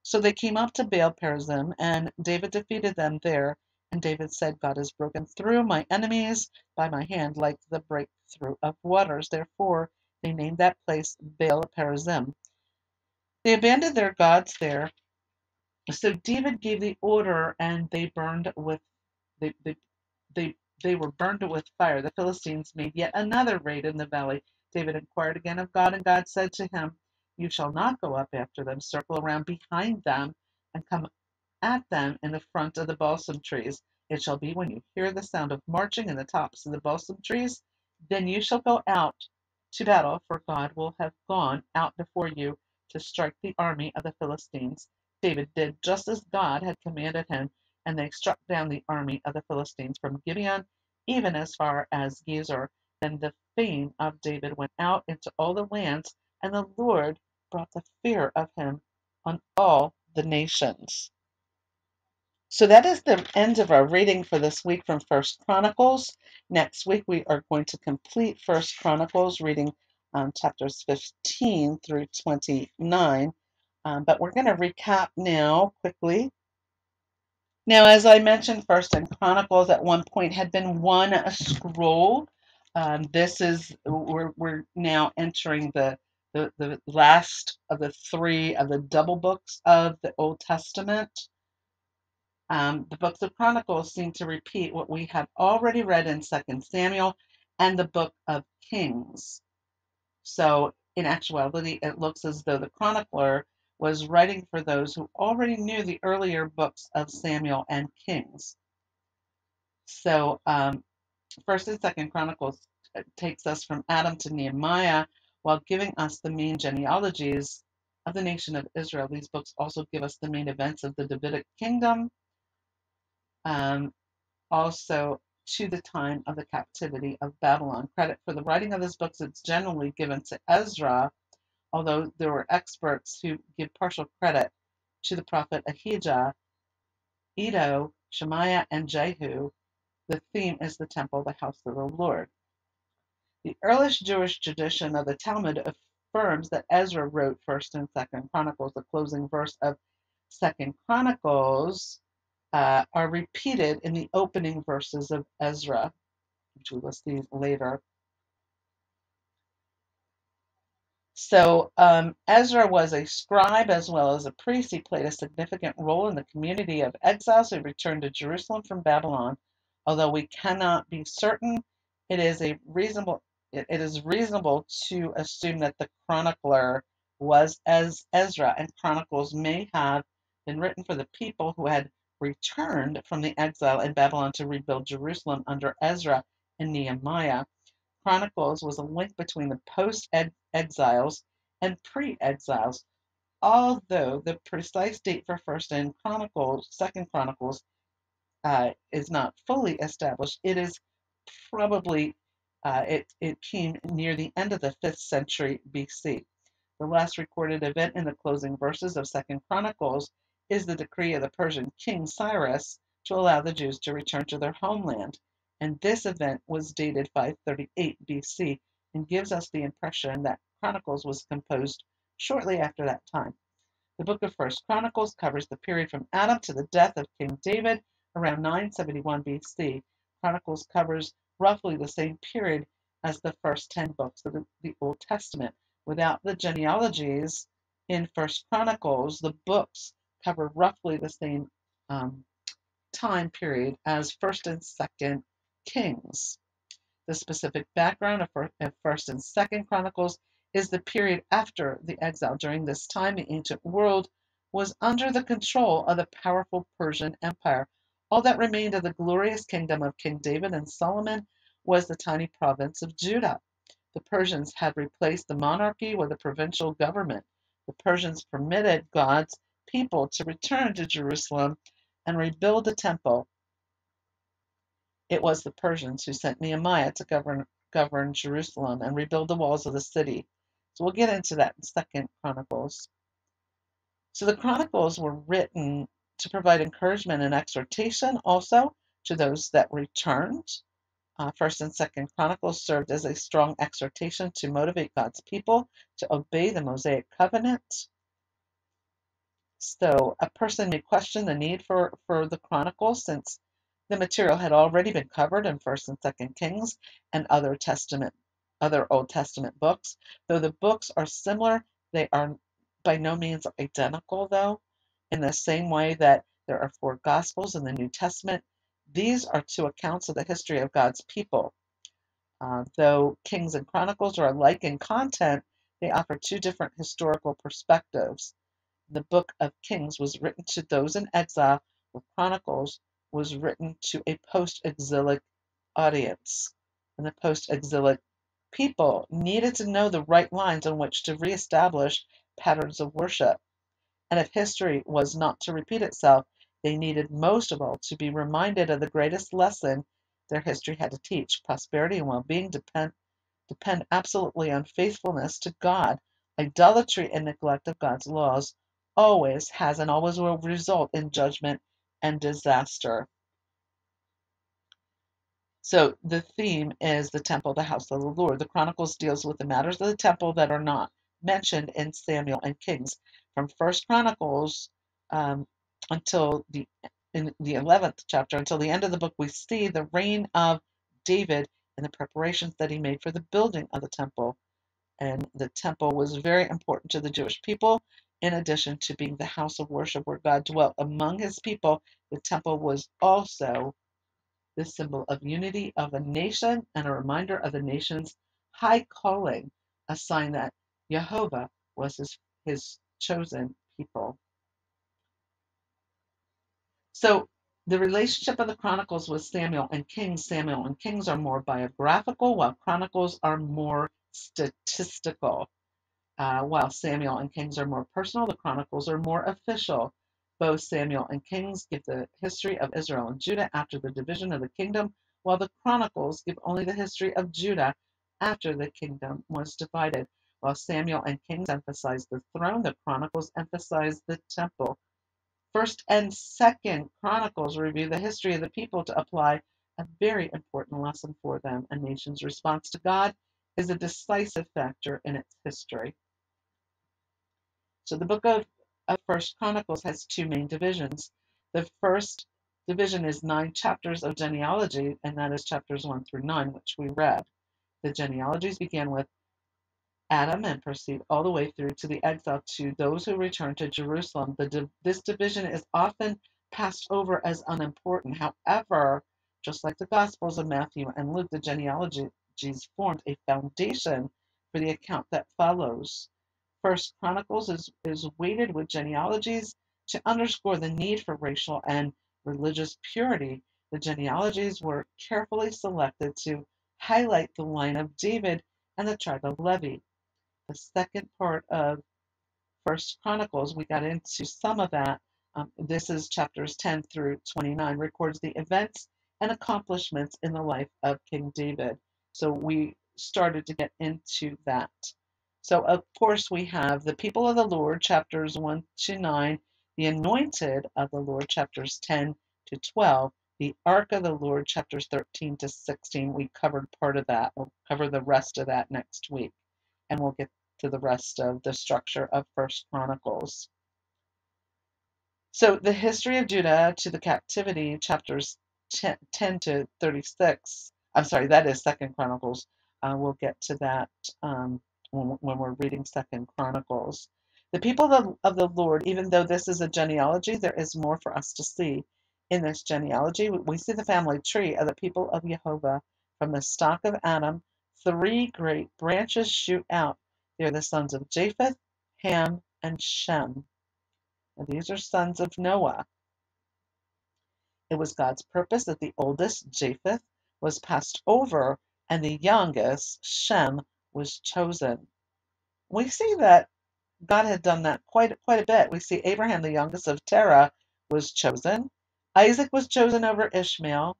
So they came up to Baal Perazim, and David defeated them there. And David said, God has broken through my enemies by my hand like the breakthrough of waters. Therefore they named that place Baal Perazim. They abandoned their gods there so David gave the order, and they burned with they they they, they were burned with fire. The Philistines made yet another raid in the valley. David inquired again of God, and God said to him, You shall not go up after them, circle around behind them, and come at them in the front of the balsam trees. It shall be when you hear the sound of marching in the tops of the balsam trees, then you shall go out to battle, for God will have gone out before you to strike the army of the Philistines. David did just as God had commanded him, and they struck down the army of the Philistines from Gibeon even as far as Gezer. Then the fame of David went out into all the lands, and the Lord brought the fear of him on all the nations. So that is the end of our reading for this week from First Chronicles. Next week we are going to complete First Chronicles, reading um, chapters 15 through 29. Um, but we're going to recap now quickly. Now, as I mentioned, First and Chronicles at one point had been one scroll. Um, this is we're we're now entering the, the the last of the three of the double books of the Old Testament. Um, the books of Chronicles seem to repeat what we have already read in Second Samuel and the book of Kings. So, in actuality, it looks as though the chronicler was writing for those who already knew the earlier books of Samuel and Kings. So, um, First and Second Chronicles uh, takes us from Adam to Nehemiah, while giving us the main genealogies of the nation of Israel. These books also give us the main events of the Davidic kingdom, um, also to the time of the captivity of Babylon. Credit for the writing of these books is generally given to Ezra, although there were experts who give partial credit to the prophet Ahijah, Iddo, Shemaiah, and Jehu, the theme is the temple, the house of the Lord. The earliest Jewish tradition of the Talmud affirms that Ezra wrote First and Second Chronicles. The closing verse of Second Chronicles uh, are repeated in the opening verses of Ezra, which we will see later. So um, Ezra was a scribe as well as a priest. He played a significant role in the community of exiles who returned to Jerusalem from Babylon. Although we cannot be certain, it is a reasonable it, it is reasonable to assume that the chronicler was as Ezra, and Chronicles may have been written for the people who had returned from the exile in Babylon to rebuild Jerusalem under Ezra and Nehemiah. Chronicles was a link between the post exiles and pre exiles, although the precise date for First and Chronicles, Second Chronicles, uh, is not fully established. It is probably uh, it it came near the end of the fifth century BC. The last recorded event in the closing verses of Second Chronicles is the decree of the Persian king Cyrus to allow the Jews to return to their homeland, and this event was dated 538 BC and gives us the impression that Chronicles was composed shortly after that time. The book of First Chronicles covers the period from Adam to the death of King David around 971 BC. Chronicles covers roughly the same period as the first 10 books of the, Old Testament. Without the genealogies in First Chronicles, the books cover roughly the same um, time period as First and Second Kings. The specific background of First and Second Chronicles is the period after the exile. During this time, the ancient world was under the control of the powerful Persian Empire. All that remained of the glorious kingdom of King David and Solomon was the tiny province of Judah. The Persians had replaced the monarchy with a provincial government. The Persians permitted God's people to return to Jerusalem and rebuild the temple. It was the Persians who sent Nehemiah to govern, govern Jerusalem and rebuild the walls of the city. So we'll get into that in Second Chronicles. So the Chronicles were written to provide encouragement and exhortation also to those that returned. Uh, First and Second Chronicles served as a strong exhortation to motivate God's people to obey the Mosaic covenant. So a person may question the need for, for the Chronicles since the material had already been covered in First and Second Kings and other Testament, other Old Testament books. Though the books are similar, they are by no means identical, though. In the same way that there are four Gospels in the New Testament, these are two accounts of the history of God's people. Uh, though Kings and Chronicles are alike in content, they offer two different historical perspectives the book of Kings was written to those in exile, while Chronicles was written to a post exilic audience. And the post exilic people needed to know the right lines on which to reestablish patterns of worship. And if history was not to repeat itself, they needed most of all to be reminded of the greatest lesson their history had to teach. Prosperity and well being depend, depend absolutely on faithfulness to God. Idolatry and neglect of God's laws always has and always will result in judgment and disaster. So the theme is the temple, the house of the Lord. The Chronicles deals with the matters of the temple that are not mentioned in Samuel and Kings. From First Chronicles um, until the in the 11th chapter, until the end of the book, we see the reign of David and the preparations that he made for the building of the temple. And the temple was very important to the Jewish people in addition to being the house of worship where God dwelt among his people, the temple was also the symbol of unity of a nation and a reminder of the nation's high calling, a sign that Jehovah was his, his chosen people. So the relationship of the Chronicles with Samuel and Kings, Samuel and Kings are more biographical, while Chronicles are more statistical. Uh, while Samuel and Kings are more personal, the Chronicles are more official. Both Samuel and Kings give the history of Israel and Judah after the division of the kingdom, while the Chronicles give only the history of Judah after the kingdom was divided. While Samuel and Kings emphasize the throne, the Chronicles emphasize the temple. First and Second Chronicles review the history of the people to apply a very important lesson for them. A nation's response to God is a decisive factor in its history. So the book of, of First Chronicles has two main divisions. The first division is nine chapters of genealogy, and that is chapters one through nine, which we read. The genealogies begin with Adam and proceed all the way through to the exile to those who return to Jerusalem. The, this division is often passed over as unimportant. However, just like the Gospels of Matthew and Luke, the genealogies formed a foundation for the account that follows. First Chronicles is, is weighted with genealogies to underscore the need for racial and religious purity. The genealogies were carefully selected to highlight the line of David and the tribe of Levi. The second part of First Chronicles, we got into some of that. Um, this is chapters 10 through 29, records the events and accomplishments in the life of King David. So we started to get into that. So, of course, we have the people of the Lord, chapters 1 to 9, the anointed of the Lord, chapters 10 to 12, the ark of the Lord, chapters 13 to 16. We covered part of that. We'll cover the rest of that next week, and we'll get to the rest of the structure of First Chronicles. So, the history of Judah to the captivity, chapters 10, 10 to 36. I'm sorry, that is Second Chronicles. Uh, we'll get to that um, when, when, we're reading Second Chronicles. The people of, of the Lord, even though this is a genealogy, there is more for us to see. In this genealogy, we see the family tree of the people of Jehovah. From the stock of Adam, three great branches shoot out. They are the sons of Japheth, Ham, and Shem. And these are sons of Noah. It was God's purpose that the oldest, Japheth, was passed over and the youngest, Shem, was chosen. We see that God had done that quite quite a bit. We see Abraham, the youngest of Terah, was chosen. Isaac was chosen over Ishmael.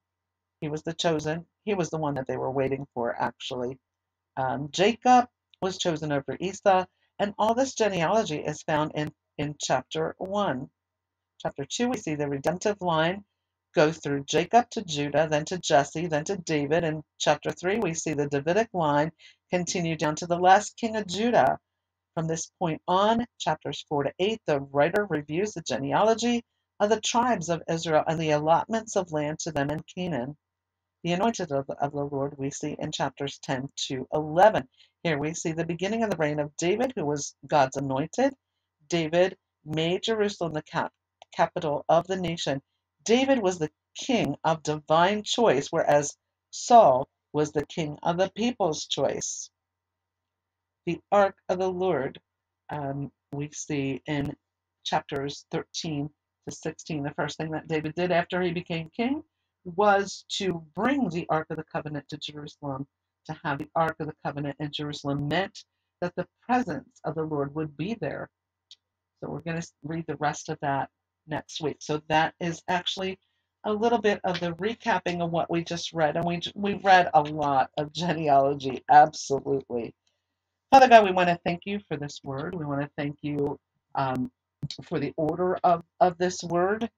He was the chosen. He was the one that they were waiting for, actually. Um, Jacob was chosen over Esau, and all this genealogy is found in in chapter one. Chapter two, we see the redemptive line go through Jacob to Judah, then to Jesse, then to David. In chapter 3, we see the Davidic line continue down to the last king of Judah. From this point on, chapters 4 to 8, the writer reviews the genealogy of the tribes of Israel and the allotments of land to them in Canaan. The anointed of the, of the Lord we see in chapters 10 to 11. Here we see the beginning of the reign of David, who was God's anointed. David made Jerusalem the cap- capital of the nation David was the king of divine choice, whereas Saul was the king of the people's choice. The ark of the Lord, um, we see in chapters 13 to 16. The first thing that David did after he became king was to bring the ark of the covenant to Jerusalem. To have the ark of the covenant in Jerusalem meant that the presence of the Lord would be there. So we're going to read the rest of that next week. So that is actually a little bit of the recapping of what we just read. And we, we read a lot of genealogy, absolutely. Father God, we want to thank you for this word. We want to thank you um, for the order of, of this word.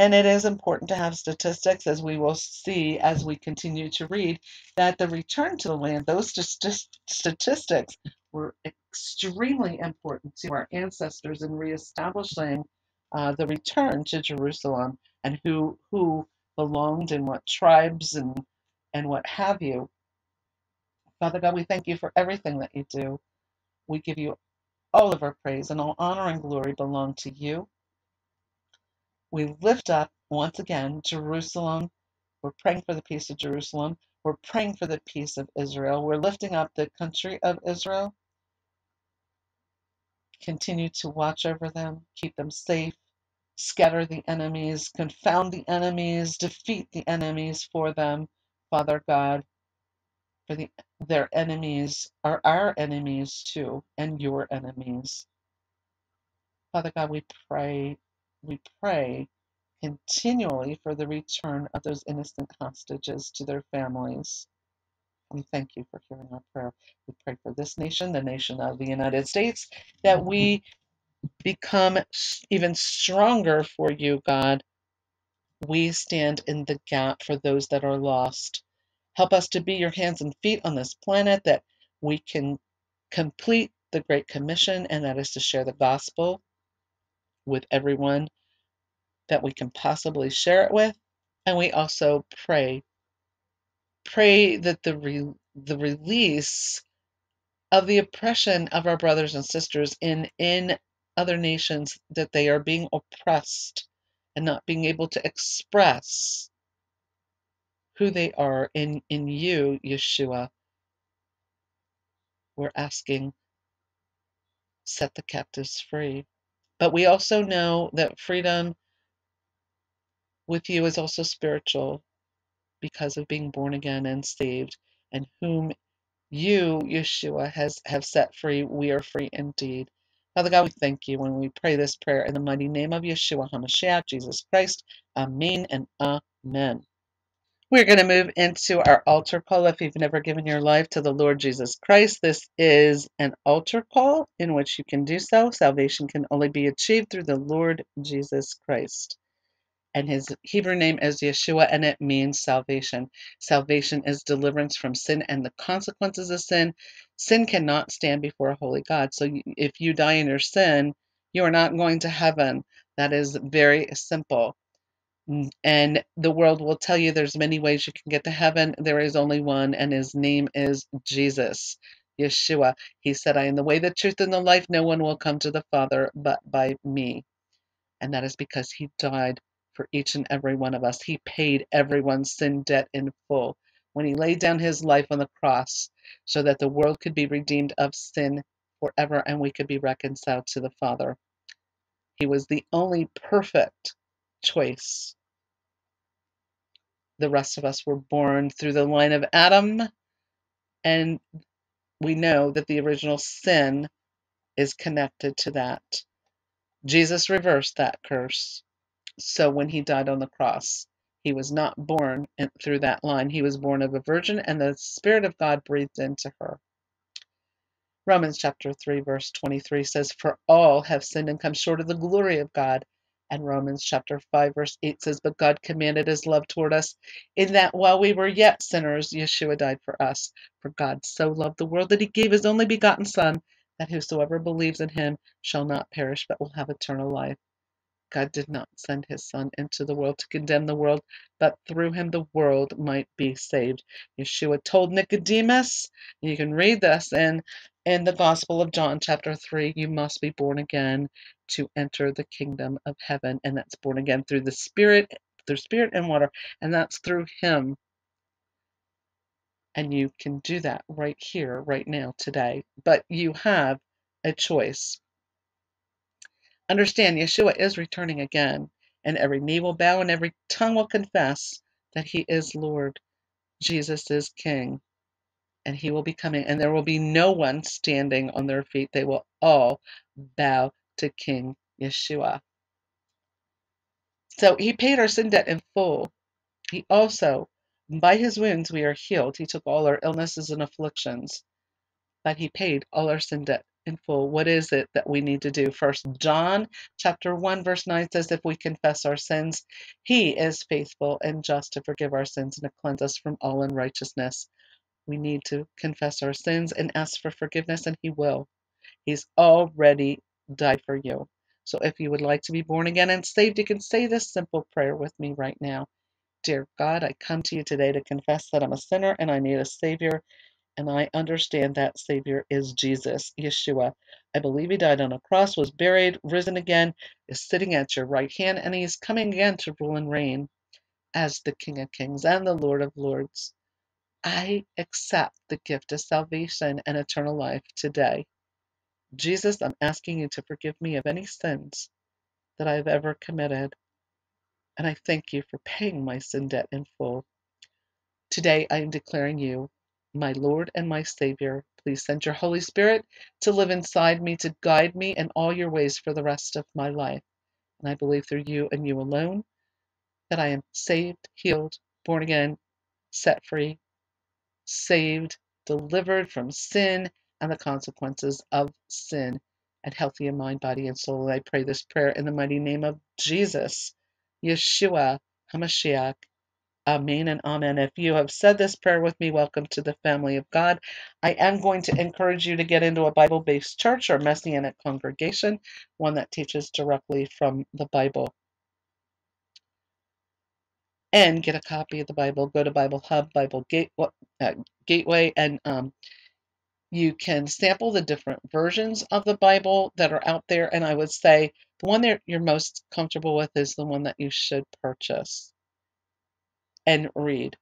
And it is important to have statistics, as we will see as we continue to read, that the return to the land, those st- statistics were extremely important to our ancestors in reestablishing uh, the return to Jerusalem and who who belonged and what tribes and and what have you. Father God, we thank you for everything that you do. We give you all of our praise and all honor and glory belong to you. We lift up once again Jerusalem. We're praying for the peace of Jerusalem. We're praying for the peace of Israel. We're lifting up the country of Israel. Continue to watch over them, keep them safe, scatter the enemies, confound the enemies, defeat the enemies for them, Father God. For the, their enemies are our enemies too, and your enemies. Father God, we pray, we pray continually for the return of those innocent hostages to their families. We thank you for hearing our prayer. We pray for this nation, the nation of the United States, that we become even stronger for you, God. We stand in the gap for those that are lost. Help us to be your hands and feet on this planet that we can complete the Great Commission, and that is to share the gospel with everyone that we can possibly share it with. And we also pray, pray that the re- the release of the oppression of our brothers and sisters in in other nations that they are being oppressed and not being able to express who they are in, in you, Yeshua. We're asking, set the captives free. But we also know that freedom with you is also spiritual because of being born again and saved, and whom you, Yeshua, has have set free, we are free indeed. Father God, we thank you when we pray this prayer in the mighty name of Yeshua HaMashiach, Jesus Christ. Amen and amen. We're going to move into our altar call. If you've never given your life to the Lord Jesus Christ, this is an altar call in which you can do so. Salvation can only be achieved through the Lord Jesus Christ and his Hebrew name is Yeshua, and it means salvation. Salvation is deliverance from sin and the consequences of sin. Sin cannot stand before a holy God. So if you die in your sin, you are not going to heaven. That is very simple. Mm, and the world will tell you there's many ways you can get to heaven. There is only one, and his name is Jesus. Yeshua. He said, I am the way, the truth, and the life. No one will come to the Father but by me. And that is because he died for each and every one of us. He paid everyone's sin debt in full when he laid down his life on the cross so that the world could be redeemed of sin forever and we could be reconciled to the Father. He was the only perfect choice. The rest of us were born through the line of Adam, and we know that the original sin is connected to that. Jesus reversed that curse. So when he died on the cross, he was not born through that line. He was born of a virgin, and the Spirit of God breathed into her. Romans chapter 3, verse 23 says, For all have sinned and come short of the glory of God. And Romans chapter 5, verse 8 says, But God commanded his love toward us, in that while we were yet sinners, Yeshua died for us. For God so loved the world that he gave his only begotten Son, that whosoever believes in him shall not perish, but will have eternal life. God did not send his Son into the world to condemn the world, but through him the world might be saved. Yeshua told Nicodemus, you can read this in, in the Gospel of John, chapter 3, you must be born again to enter the kingdom of heaven. And that's born again through the Spirit, through Spirit and water, and that's through him. And you can do that right here, right now, today. But you have a choice. Understand, Yeshua is returning again, and every knee will bow and every tongue will confess that he is Lord. Jesus is King, and he will be coming, and there will be no one standing on their feet. They will all bow to King Yeshua. So he paid our sin debt in full. He also, by his wounds, we are healed. He took all our illnesses and afflictions, but he paid all our sin debt in full. What is it that we need to do? First John chapter 1 verse 9 says if we confess our sins, he is faithful and just to forgive our sins and to cleanse us from all unrighteousness. We need to confess our sins and ask for forgiveness and he will. He's already died for you. So if you would like to be born again and saved, you can say this simple prayer with me right now. Dear God, I come to you today to confess that I'm a sinner and I need a Savior and I understand that Savior is Jesus, Yeshua. I believe He died on a cross, was buried, risen again, is sitting at your right hand, and He's coming again to rule and reign as the King of Kings and the Lord of Lords. I accept the gift of salvation and eternal life today. Jesus, I'm asking you to forgive me of any sins that I've ever committed, and I thank you for paying my sin debt in full. Today I am declaring you my Lord and my Savior. Please send your Holy Spirit to live inside me, to guide me in all your ways for the rest of my life. And I believe through you and you alone that I am saved, healed, born again, set free, saved, delivered from sin and the consequences of sin, and healthy in mind, body, and soul. And I pray this prayer in the mighty name of Jesus, Yeshua HaMashiach. Amen and amen. If you have said this prayer with me, welcome to the family of God. I am going to encourage you to get into a Bible based church or messianic congregation, one that teaches directly from the Bible. And get a copy of the Bible. Go to Bible Hub, Bible uh, Gateway, and um, you can sample the different versions of the Bible that are out there. And I would say the one that you're most comfortable with is the one that you should purchase and read.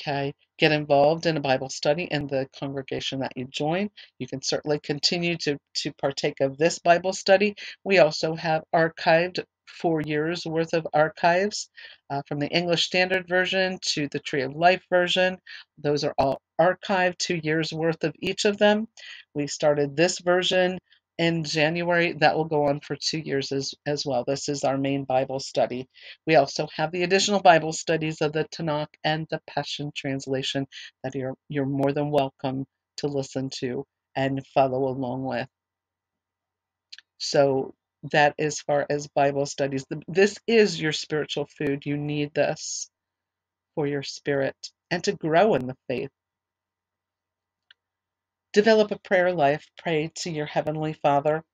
Okay, get involved in a Bible study in the congregation that you join. You can certainly continue to, to partake of this Bible study. We also have archived four years worth of archives uh, from the English Standard Version to the Tree of Life version. Those are all archived, two years worth of each of them. We started this version in January. That will go on for two years as, as well. This is our main Bible study. We also have the additional Bible studies of the Tanakh and the Passion Translation that you're, you're more than welcome to listen to and follow along with. So that as far as Bible studies, this is your spiritual food. You need this for your spirit and to grow in the faith. Develop a prayer life. Pray to your Heavenly Father.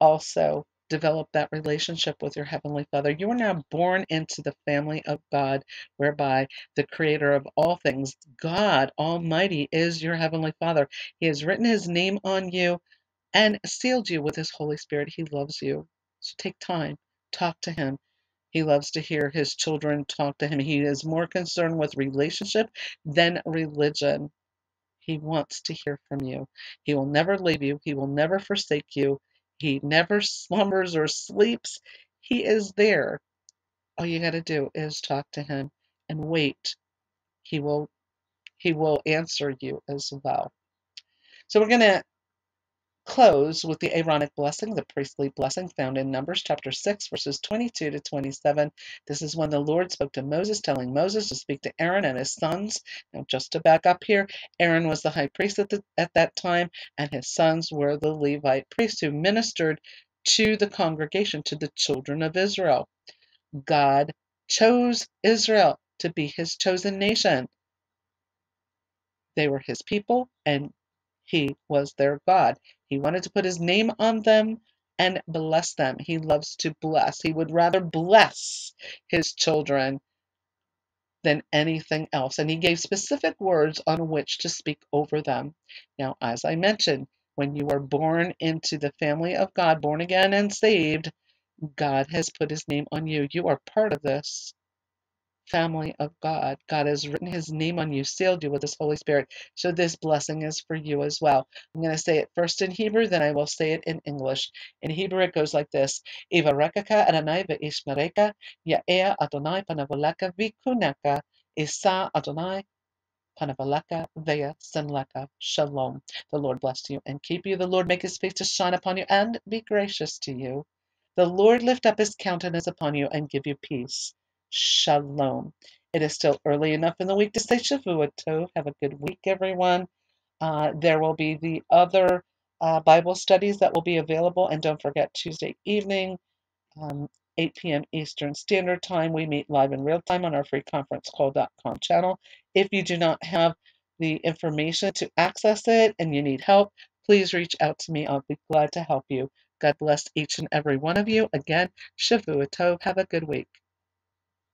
Also, develop that relationship with your Heavenly Father. You are now born into the family of God, whereby the Creator of all things, God Almighty, is your Heavenly Father. He has written His name on you and sealed you with His Holy Spirit. He loves you. So take time, talk to Him. He loves to hear His children talk to Him. He is more concerned with relationship than religion. He wants to hear from you. He will never leave you. He will never forsake you. He never slumbers or sleeps. He is there. All you got to do is talk to him and wait. He will he will answer you as well. So we're going to close with the Aaronic blessing, the priestly blessing found in Numbers chapter 6, verses 22 to 27. This is when the Lord spoke to Moses, telling Moses to speak to Aaron and his sons. Now, just to back up here, Aaron was the high priest at, the, at that time, and his sons were the Levite priests who ministered to the congregation, to the children of Israel. God chose Israel to be his chosen nation. They were his people, and he was their God. He wanted to put his name on them and bless them. He loves to bless. He would rather bless his children than anything else. And he gave specific words on which to speak over them. Now, as I mentioned, when you are born into the family of God, born again and saved, God has put his name on you. You are part of this family of God. God has written his name on you, sealed you with his Holy Spirit. So this blessing is for you as well. I'm going to say it first in Hebrew, then I will say it in English. In Hebrew, it goes like this Adonai Adonai Isa Adonai Panavaleka Senleka Shalom. The Lord bless you and keep you. The Lord make his face to shine upon you and be gracious to you. The Lord lift up his countenance upon you and give you peace. Shalom. It is still early enough in the week to say Shavua Tov. Have a good week, everyone. Uh, there will be the other uh, Bible studies that will be available. And don't forget, Tuesday evening, um, 8 p.m. Eastern Standard Time, we meet live in real time on our free freeconferencecall.com channel. If you do not have the information to access it and you need help, please reach out to me. I'll be glad to help you. God bless each and every one of you. Again, Shavua Tov. Have a good week.